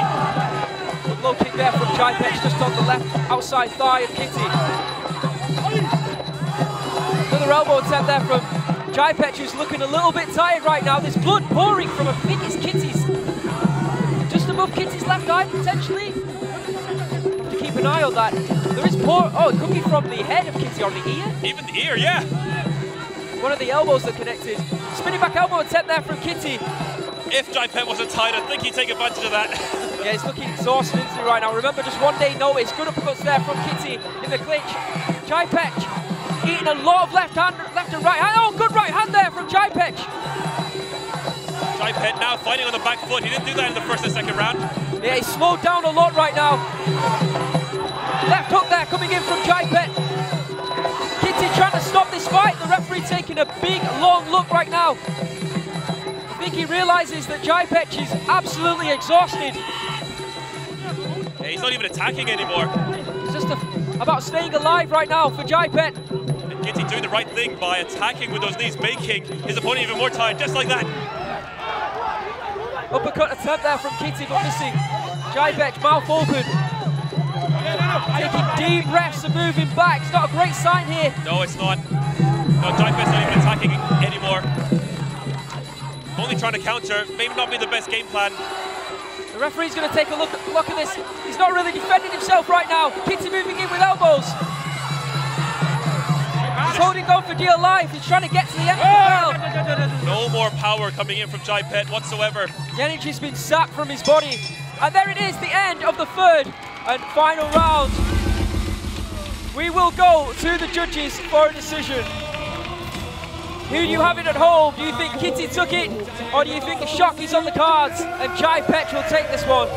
Good low kick there from Jai Pech just on the left outside thigh of Kitty. Another elbow attempt there from Jai Pech who's looking a little bit tired right now. There's blood pouring from I think it's Kitty's above Kitty's left eye potentially. Have to keep an eye on that. There is poor... Oh, it could be from the head of Kitty or the ear. Even the ear, yeah. One of the elbows that connected. Spinning back elbow attempt there from Kitty. If Jaipe wasn't tied, I think he'd take advantage of that. Yeah, he's looking exhausted right now. Remember, just one day notice. Good uppercuts there from Kitty in the clinch. Jai Pech eating a lot of left hand, left and right hand. Oh, good right hand there from Jai. Jaipe now fighting on the back foot. He didn't do that in the first and second round. Yeah, he's slowed down a lot right now. Left hook there coming in from Jai Pech. Kitty trying to stop this fight. The referee taking a big, long look right now. I think he realizes that Jai Pech is absolutely exhausted. Yeah, he's not even attacking anymore. It's just a, about staying alive right now for Jai. And Kitty doing the right thing by attacking with those knees, making his opponent even more tired, just like that. Uppercut attempt there from Kitty, but missing. Jai mouth open. Taking deep breaths and moving back. It's not a great sign here. No, it's not. No, Jaipe's not even attacking anymore. Only trying to counter, maybe not be the best game plan. The referee's going to take a look, look at this. He's not really defending himself right now. Kitty moving in with elbows. He's holding on for dear life. He's trying to get to the end of the ah! bell. No more power coming in from Jai Pet whatsoever. The energy's been sapped from his body. And there it is, the end of the third and final round. We will go to the judges for a decision. Who do you have it at home? Do you think Kitty took it? Or do you think a shock is on the cards and Jai Pech will take this one?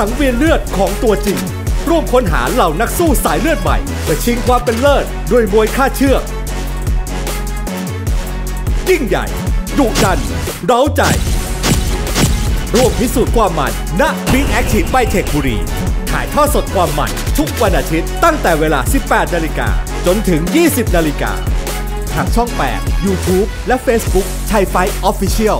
สังเวียนเลือดของตัวจริง ร่วมค้นหาเหล่านักสู้สายเลือดใหม่เพื่อชิงความเป็นเลิศด้วยมวยค่าเชือก ยิ่งใหญ่ดุดัน เร้าใจ ร่วมพิสูจน์ความมันณบิ๊กแอคทีฟไบเทคบุรีถ่ายทอดสดความมันทุกวันอาทิตย์ตั้งแต่เวลา 18 นาฬิกาจนถึง 20 นาฬิกาทางช่อง 8 YouTube และ Facebook ไทยไฟออฟฟิเชียล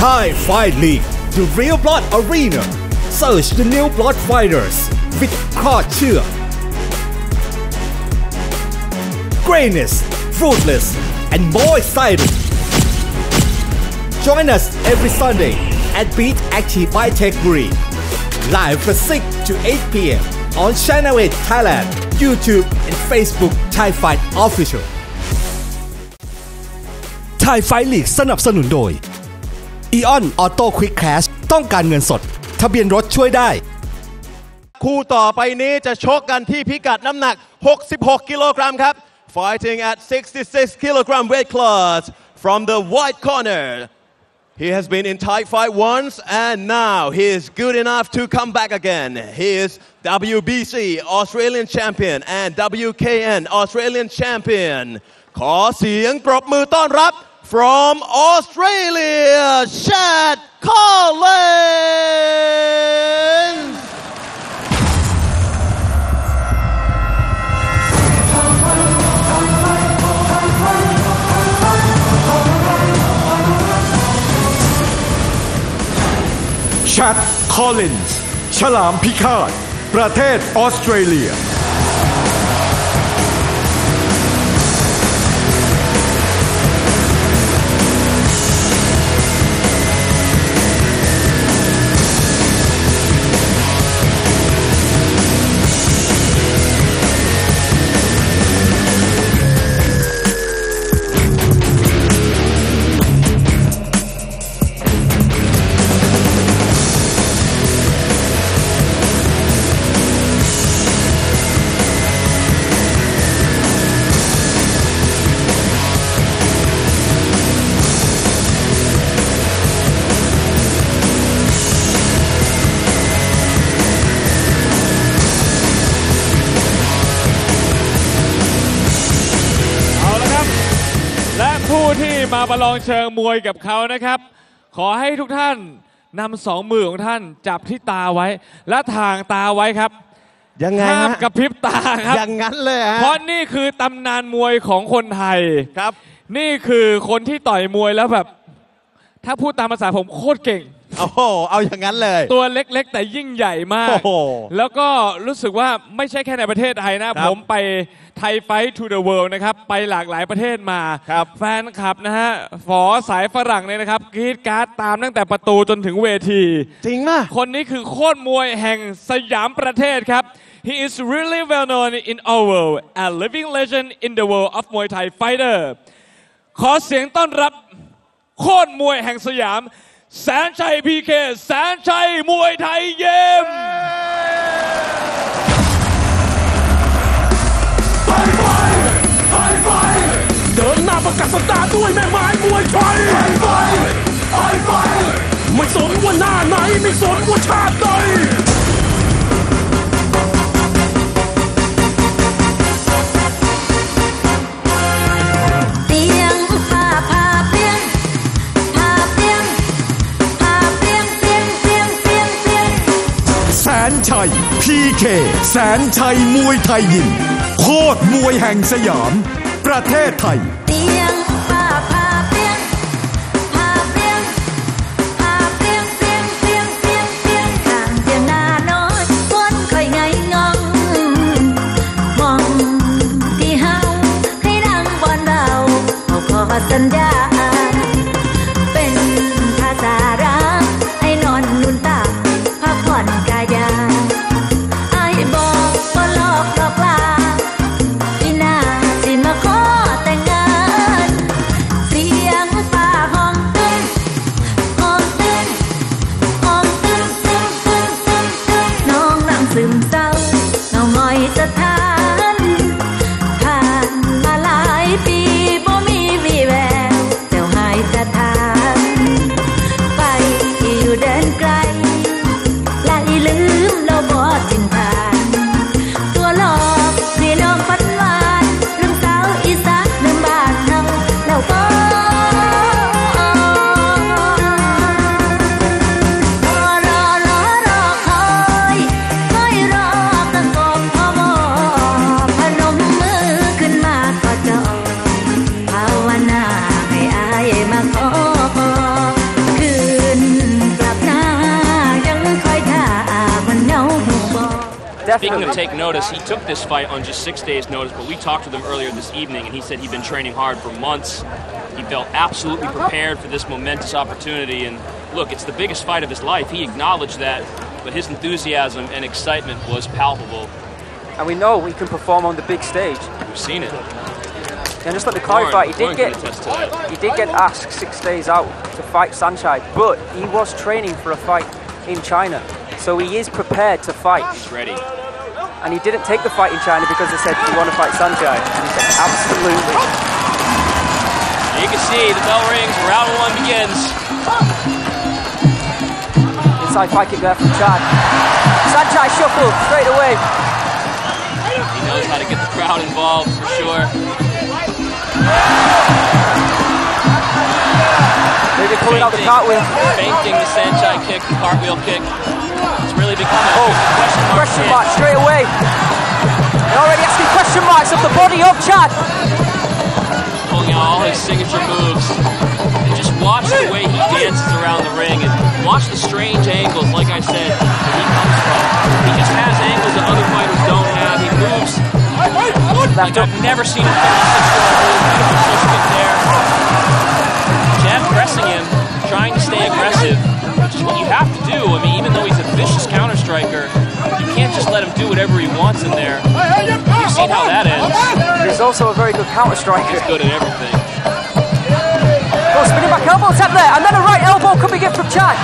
Thai Fight League, the Real Blood Arena. Search the new Blood Fighters with Kard Chuek. Greatness, fruitless, and more exciting. Join us every Sunday at Beat Active BITEC Buri. Live from 6 to 8 p.m. on Channel 8 Thailand, YouTube, and Facebook Thai Fight Official. Thai Fight League สนับสนุนโดย e อ n Auto Quick Cash ต้องการเงินสด ทะเบียนรถช่วยได้ คู่ต่อไปนี้จะชกกันที่พิกัดน้ำหนัก 66 กิโลกรัมครับ fighting at 66 kilogram weight class from the white corner He has been in Thai fight once and now he is good enough to come back again. He is WBC Australian champion and WKN Australian champion. ขอเสียงปรบมือต้อนรับ from Australia Chad Collins ชัดคอลลินส์ฉลามพิฆาต ประเทศออสเตรเลีย ประลองเชิงมวยกับเขานะครับ ขอให้ทุกท่านนำสองมือของท่านจับที่ตาไว้ และทางตาไว้ครับยังไงฮะห้ามกระพริบตาครับ อย่างนั้นเลยฮะ เพราะนี่คือตำนานมวยของคนไทย ครับ นี่คือคนที่ต่อยมวยแล้วแบบ ถ้าพูดตามภาษาผมโคตรเก่ง โอ้โหเอาอย่างนั้นเลย ตัวเล็กๆ แต่ยิ่งใหญ่มาก โอ้โหแล้วก็รู้สึกว่าไม่ใช่แค่ในประเทศไทยนะ ครับผมไปไทยไฟทูเดอะเวิลด์นะครับ ไปหลากหลายประเทศมาแฟนคลับนะฮะฝอสายฝรั่งเนี่ยนะครับกรีดการ์ดตามตั้งแต่ประตูจนถึงเวที จริงป่ะ คนนี้คือโคตรมวยแห่งสยามประเทศครับ He is really well known in our world a living legend in the world of Muay Thai fighter ขอเสียงต้อนรับโคตรมวยแห่งสยาม แสนชัยพีเคแสนชัยมวยไทยเยี่ยมเดินหน้าประกาศสตาร์ด้วยแม่ไม้มวยไทยไปไปไปไม่สนว่าหน้าไหนไม่สนว่าชาติใด ชัย พีเคแสนชัยมวยไทยยิมโคตรมวยแห่งสยาม ประเทศไทย Speaking of take notice, he took this fight on just six days' notice, but we talked with him earlier this evening, and he said he'd been training hard for months. He felt absolutely prepared for this momentous opportunity, and look, it's the biggest fight of his life. He acknowledged that, but his enthusiasm and excitement was palpable. And we know he can perform on the big stage. We've seen it. And just like the clarify, he did get to he did get asked six days out to fight Saenchai, but he was training for a fight in China. So he is prepared to fight. He's ready. And he didn't take the fight in China because they said, "Do you want to fight Saenchai?" And he said, "Absolutely." You can see the bell rings, round one begins. Inside fight kick there from Chad. Saenchai shuffle straight away. He knows how to get the crowd involved for sure. Maybe pulling out the cartwheel. Fainting the Saenchai kick, the cartwheel kick. It's really become a Oh, question mark. question hit. mark straight away. They're already asking question marks of the body of Chad. pulling out all his signature moves. And just watch the way he dances around the ring and watch the strange angles, like I said, that he comes from. He just has angles that other fighters don't have. He moves like I've never seen a 36 year old move. Beautiful push kick there. Chad pressing him, trying to stay aggressive, which is what you have to do. I mean, whatever he wants in there. You've seen how that ends. He's also a very good counter striker. He's good at everything. Oh, spinning back elbow tap there, and then a right elbow coming in from Chad.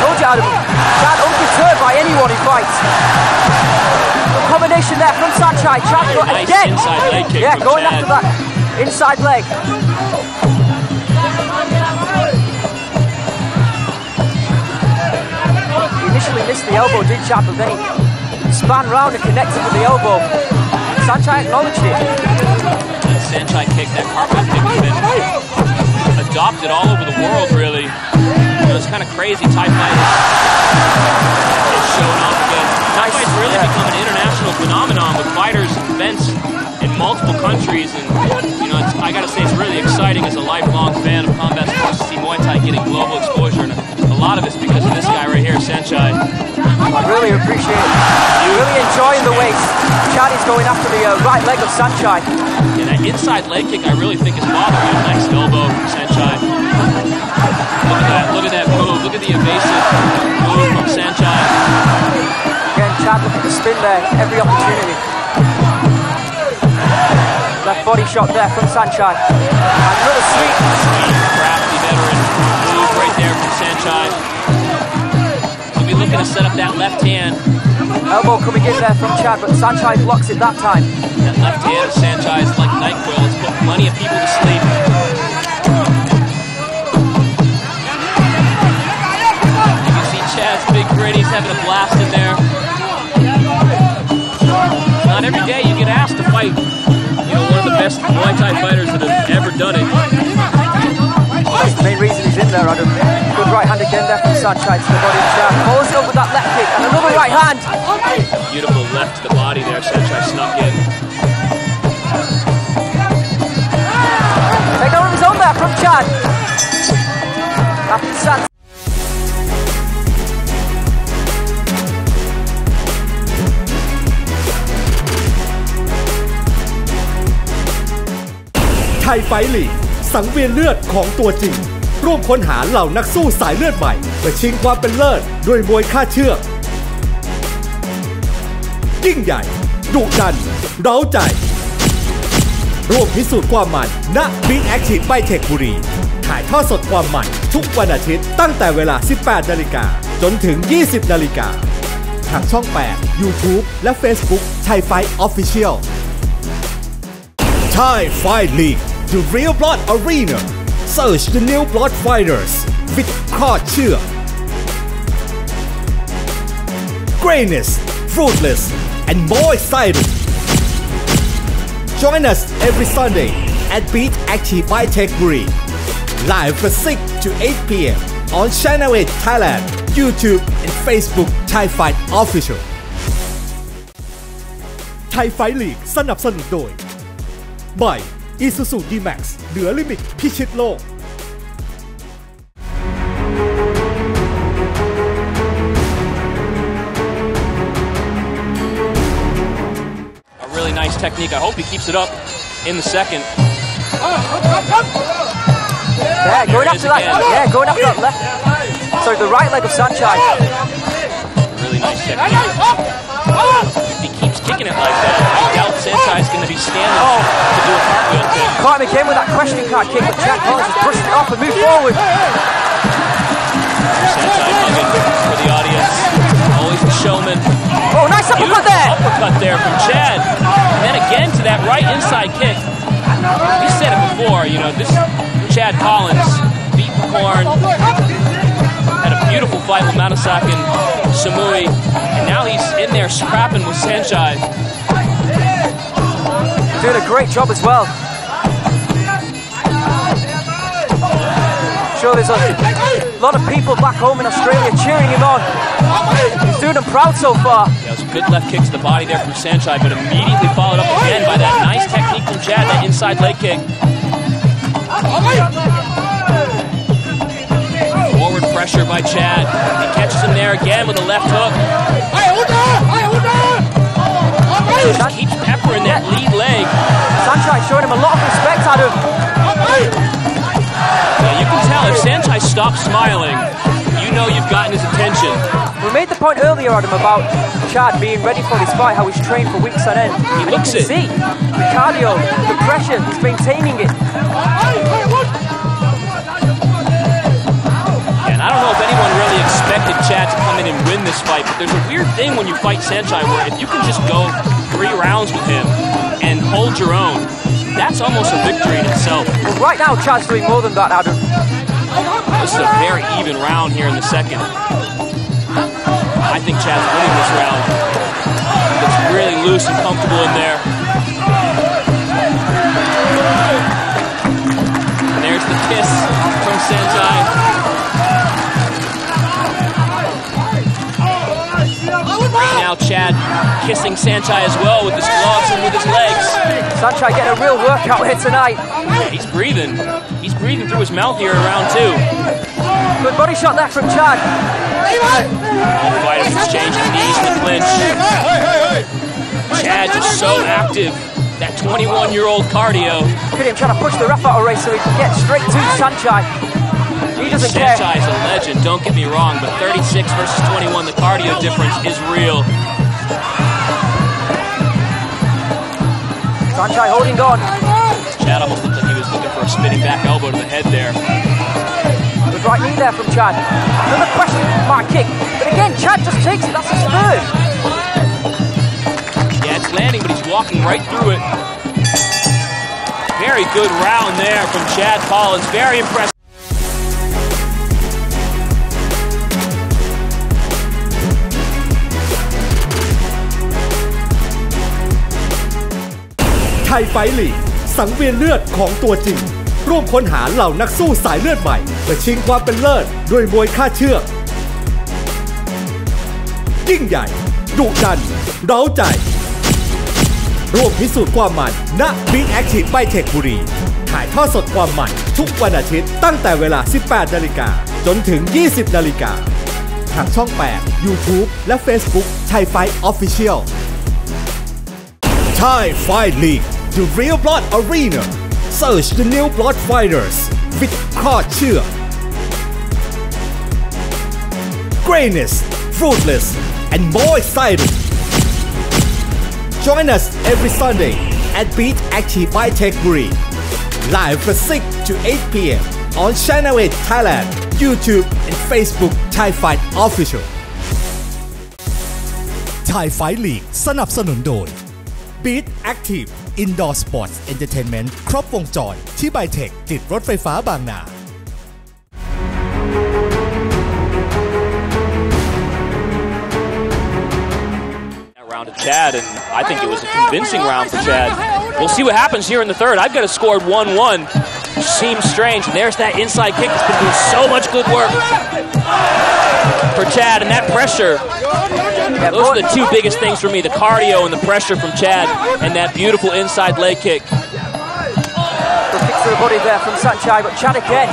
Told you, Adam. Chad undeterred by anyone he fights. The combination there from Saenchai. Chad Nice again. inside leg kick yeah, from going Chad. after that inside leg. Initially missed the elbow, did Chad, but then he span round and connected with the elbow. Saenchai acknowledged it. That Saenchai kick, that carpet kick has been adopted all over the world, really. You know, it's kind of crazy. Thai fight is showing off again. Thai fight's really become an international phenomenon with fighters, and events in multiple countries, and you know, it's, I got to say, it's really exciting as a lifelong fan of combat sports to see Muay Thai getting global exposure, and lot of it's because of this guy right here, Saenchai. I really appreciate it. Really enjoying the weight. Chad is going after the uh, right leg of Saenchai. And that inside leg kick, I really think is bothering him. Nice elbow from Saenchai. Look at that. Look at that move. Look at the evasive move from Saenchai. Again, Chad looking to spin there, every opportunity. Left body shot there from Saenchai. Another sweep. Saenchai. He'll be looking to set up that left hand. Elbow coming in there from Chad, but Saenchai blocks it that time. That left hand of is like NyQuil. It's put plenty of people to sleep. You can see Chad's big grin. He's having a blast in there. Not every day you get asked to fight, you know, one of the best Muay Thai fighters that have ever done it. That's the main reason he's in there, Adam. Good right hand again there from Sanchai to the body of Chad. Follows it up with that left kick and another right hand. Beautiful left to the body there. Sanchai snuck in. Takedown of his own there from Chad. After San ไทยไฟท์ลีกสังเวียนเลือดของตัวจริง ร่วมค้นหาเหล่านักสู้สายเลือดใหม่เพื่อชิงความเป็นเลิศด้วยมวยค่าเชือก ยิ่งใหญ่ ดุดัน เร้าใจ ร่วมพิสูจน์ความมันณบิ๊กแอคทีฟไบเทคบุรี ถ่ายทอดสดความมันทุกวันอาทิตย์ตั้งแต่เวลา 18 นาฬิกาจนถึง 20 นาฬิกาทางช่อง 8 YouTube และ Facebook ไทยไฟออฟฟิเชียล Thai Fight League, the Real Blood Arena. Search the new blood fighters with culture. Greatness, fruitless, and more exciting. Join us every Sunday at Beat Active by Tech Buri. Live from 6 to 8 p.m. on Channel 8 Thailand, YouTube, and Facebook Thai Fight Official. Thai Fight League สนับสนุนโดย ใหม่ Isuzu D-Max technique. I hope he keeps it up in the second. Yeah, going up to that. Yeah, going up that left. Sorry, the right leg of Saenchai. Really nice technique. If he keeps kicking it like that, I doubt Saenchai's going to be standing oh. to do a cartwheel kick. Caught him again with that question card kick, but Chad Collins has brushed it off and moved forward. Saenchai hugging for the audience. Always a showman. Oh, nice uppercut Beautiful there. Uppercut there from Chad. And then again to that right inside kick. We said it before, you know, this Chad Collins beat Korn, had a beautiful fight with Manasak and Samui, and now he's in there scrapping with Saenchai. Doing a great job as well. Sure, there's a lot of people back home in Australia cheering him on. He's doing them proud so far. Yeah, it was a good left kick to the body there from Saenchai, but immediately followed up again by that nice technique from Chad, that inside leg kick. Pressure by Chad. He catches him there again with a left hook. I hold on! I hold on! Just keeps peppering that lead leg. Saenchai showing him a lot of respect, Adam. Yeah, you can tell if Saenchai stops smiling, you know you've gotten his attention. We made the point earlier, Adam, about Chad being ready for this fight, how he's trained for weeks on end. He And looks you it. can see the cardio, the pressure, he's maintaining it. I don't know if anyone really expected Chad to come in and win this fight, but there's a weird thing when you fight Saenchai where if you can just go three rounds with him and hold your own, that's almost a victory in itself. But right now, Chad's doing more than that, Adam. This is a very even round here in the second. I think Chad's winning this round. Looks really loose and comfortable in there. And there's the kiss from Saenchai. Now, Chad kissing Saenchai as well with his gloves and with his legs. Saenchai getting a real workout here tonight. He's breathing. He's breathing through his mouth here in round two. Good body shot there from Chad. All fighters exchanging knees in the clinch. Chad just so active. That 21-year-old cardio. Look at him trying to push the ref out of race so he can get straight to Saenchai. He doesn't. Sanchai is a legend, don't get me wrong, but 36 versus 21, the cardio difference is real. Saenchai holding on. Chad almost looked like he was looking for a spinning back elbow to the head there. Good right knee there from Chad. Another question mark kick. But again, Chad just takes it. That's his third. Yeah, it's landing, but he's walking right through it. Very good round there from Chad Collins. Very impressive. ยไฟลีกสังเวียนเลือดของตัวจริง ร่วมค้นหาเหล่านักสู้สายเลือดใหม่เพื่อชิงความเป็นเลิศด้วยมวยค่าเชือกยิ่งใหญ่ดุดัน เร้าใจ ร่วมพิสูจน์ความมันณบิ๊กแอคทีฟไบเทคบุรีถ่ายทอดสดความมันทุกวันอาทิตย์ตั้งแต่เวลา 18 นาฬิกาจนถึง 20 นาฬิกาทางช่อง 8 YouTube และ Facebook ไทยไฟออฟฟิเชียล Thai Fight League to Real Blood Arena. Search the new Blood Fighters with Kard Chuek. Greatness, fruitless, and more exciting. Join us every Sunday at Beat Active by Tech Green. Live from 6 to 8 p.m. on Channel 8 Thailand, YouTube, and Facebook Thai Fight Official. Thai Fight League สนับสนุนโดย Beat Active Indoor Sports Entertainment ครบวงจรที่ไบเทคติดรถไฟฟ้าบางนา That round of Chad, and I think it was a convincing round for Chad. We'll see what happens here in the third. I've got it scored 1 1. Seems strange. And there's that inside kick that's been doing so much good work for Chad, and that pressure. those are the two biggest things for me the cardio and the pressure from Chad, and that beautiful inside leg kick. Good kick to the body there from Saenchai, but Chad again.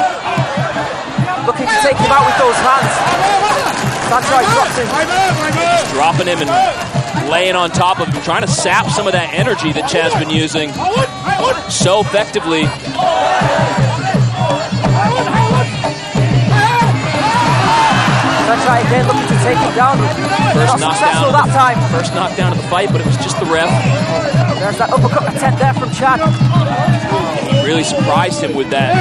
Looking to take him out with those hands. Saenchai drops him. dropping him and laying on top of him, trying to sap some of that energy that Chad's been using so effectively. Saenchai again looking take him down. First knockdown, that time. first knockdown of the fight, but it was just the ref. There's that uppercut attempt there from Chad. He really surprised him with that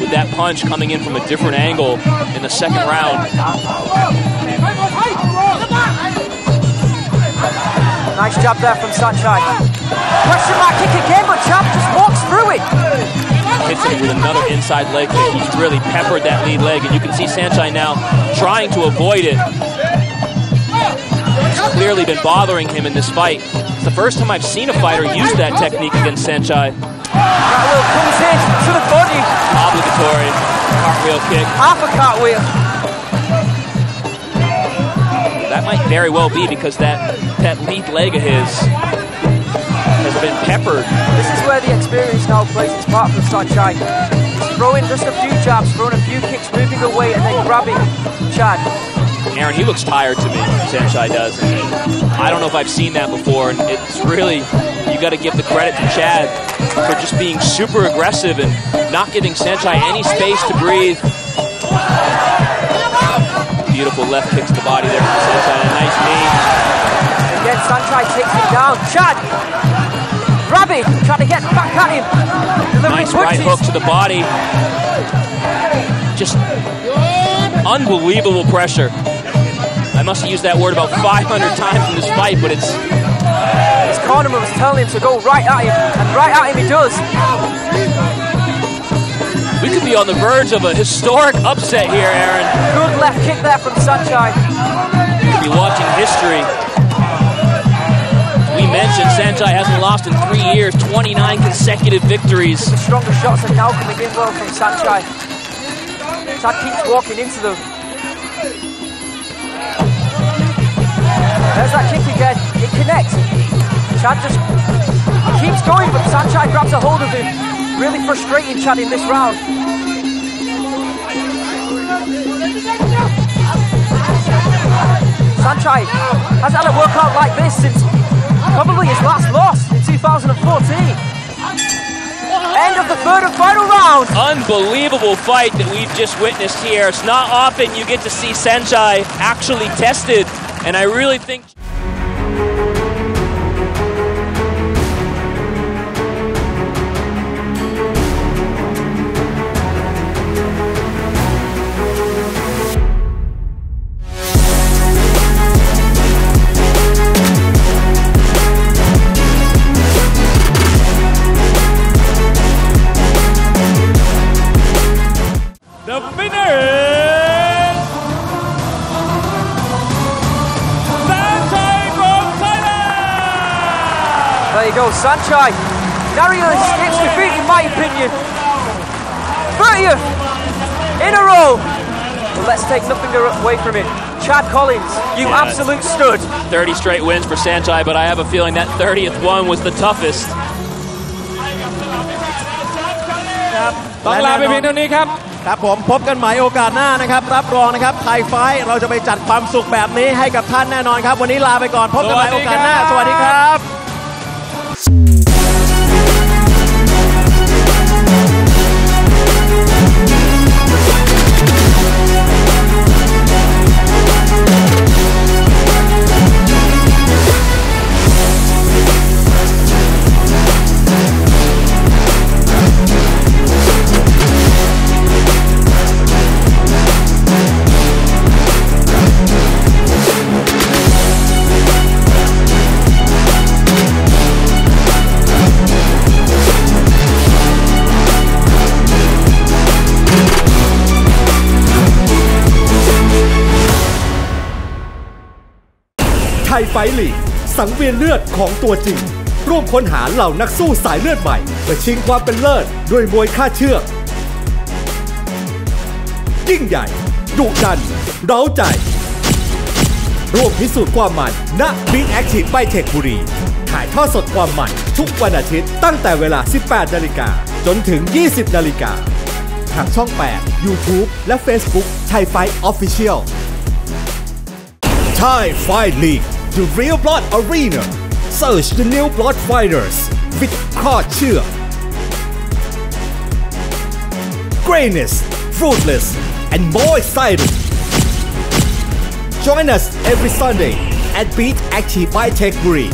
with that punch coming in from a different angle in the second round. Nice jab there from Saenchai. Question mark kick again, but Chad just walks through it. Hits him with another inside leg kick. He's really peppered that lead leg, and you can see Saenchai now trying to avoid it. It's clearly been bothering him in this fight. It's the first time I've seen a fighter use that technique against Saenchai. Cartwheel comes in to the body. Obligatory cartwheel kick. Half a cartwheel. That might very well be because that, that lead leg of his has been peppered. This is where the experience now plays its part for Saenchai. He's throwing just a few jabs, throwing a few kicks, moving away, and then grabbing Chad. Aaron, he looks tired to me, Saenchai does. I don't know if I've seen that before, and it's really, you got to give the credit to Chad for just being super aggressive and not giving Saenchai any space to breathe. Beautiful left kick to the body there from Saenchai, a nice knee. Again, Saenchai takes him down. Chad, grabbing, trying to get back at him. Delivering Nice right hook to the body. Just unbelievable pressure. I must have used that word about 500 times in this fight, but it's His cornerman was telling him to go right at him, and right at him he does. we could be on the verge of a historic upset here, Aaron. Good left kick there from Saenchai. We could be watching history. We mentioned Saenchai hasn't lost in three years, 29 consecutive victories. The stronger shots are now coming in well from Saenchai. Chad keeps walking into them. There's that kick again. It connects. Chad just keeps going, but Saenchai grabs a hold of him. Really frustrating Chad in this round. Saenchai has had a workout like this since probably his last loss in 2014. End of the third and final round. Unbelievable fight that we've just witnessed here. It's not often you get to see Saenchai actually tested, and I really think. Saenchai. Dario escapes defeat in my opinion. 30th in a row. Well, let's take nothing away from it. Chad Collins, you yeah, absolute stud. 30 straight wins for Saenchai, but I have a feeling that 30th one was the toughest. ครับต้องลาไปเพียงเท่านี้ครับ ยไฟลีกสังเวียนเลือดของตัวจริง ร่วมค้นหาเหล่านักสู้สายเลือดใหม่เพื่อชิงความเป็นเลิศด้วยมวยค่าเชือก ยิ่งใหญ่ดุดัน เร้าใจ ร่วมพิสูจน์ความมันณบิ๊กแอคทีฟไบเทคบุรีถ่ายทอดสดความมันทุกวันอาทิตย์ตั้งแต่เวลา 18 นาฬิกาจนถึง 20 นาฬิกาทางช่อง 8 YouTube และ Facebook ไทยไฟ Official Thai Fight League to Real Blood Arena. Search the new Blood Fighters with Kard Chuek. Greatness, fruitless, and more exciting. Join us every Sunday at Beat Active by Tech Green.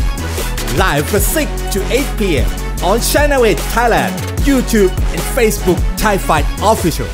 Live from 6 to 8 p.m. on Channel 8 Thailand, YouTube, and Facebook Thai Fight Official.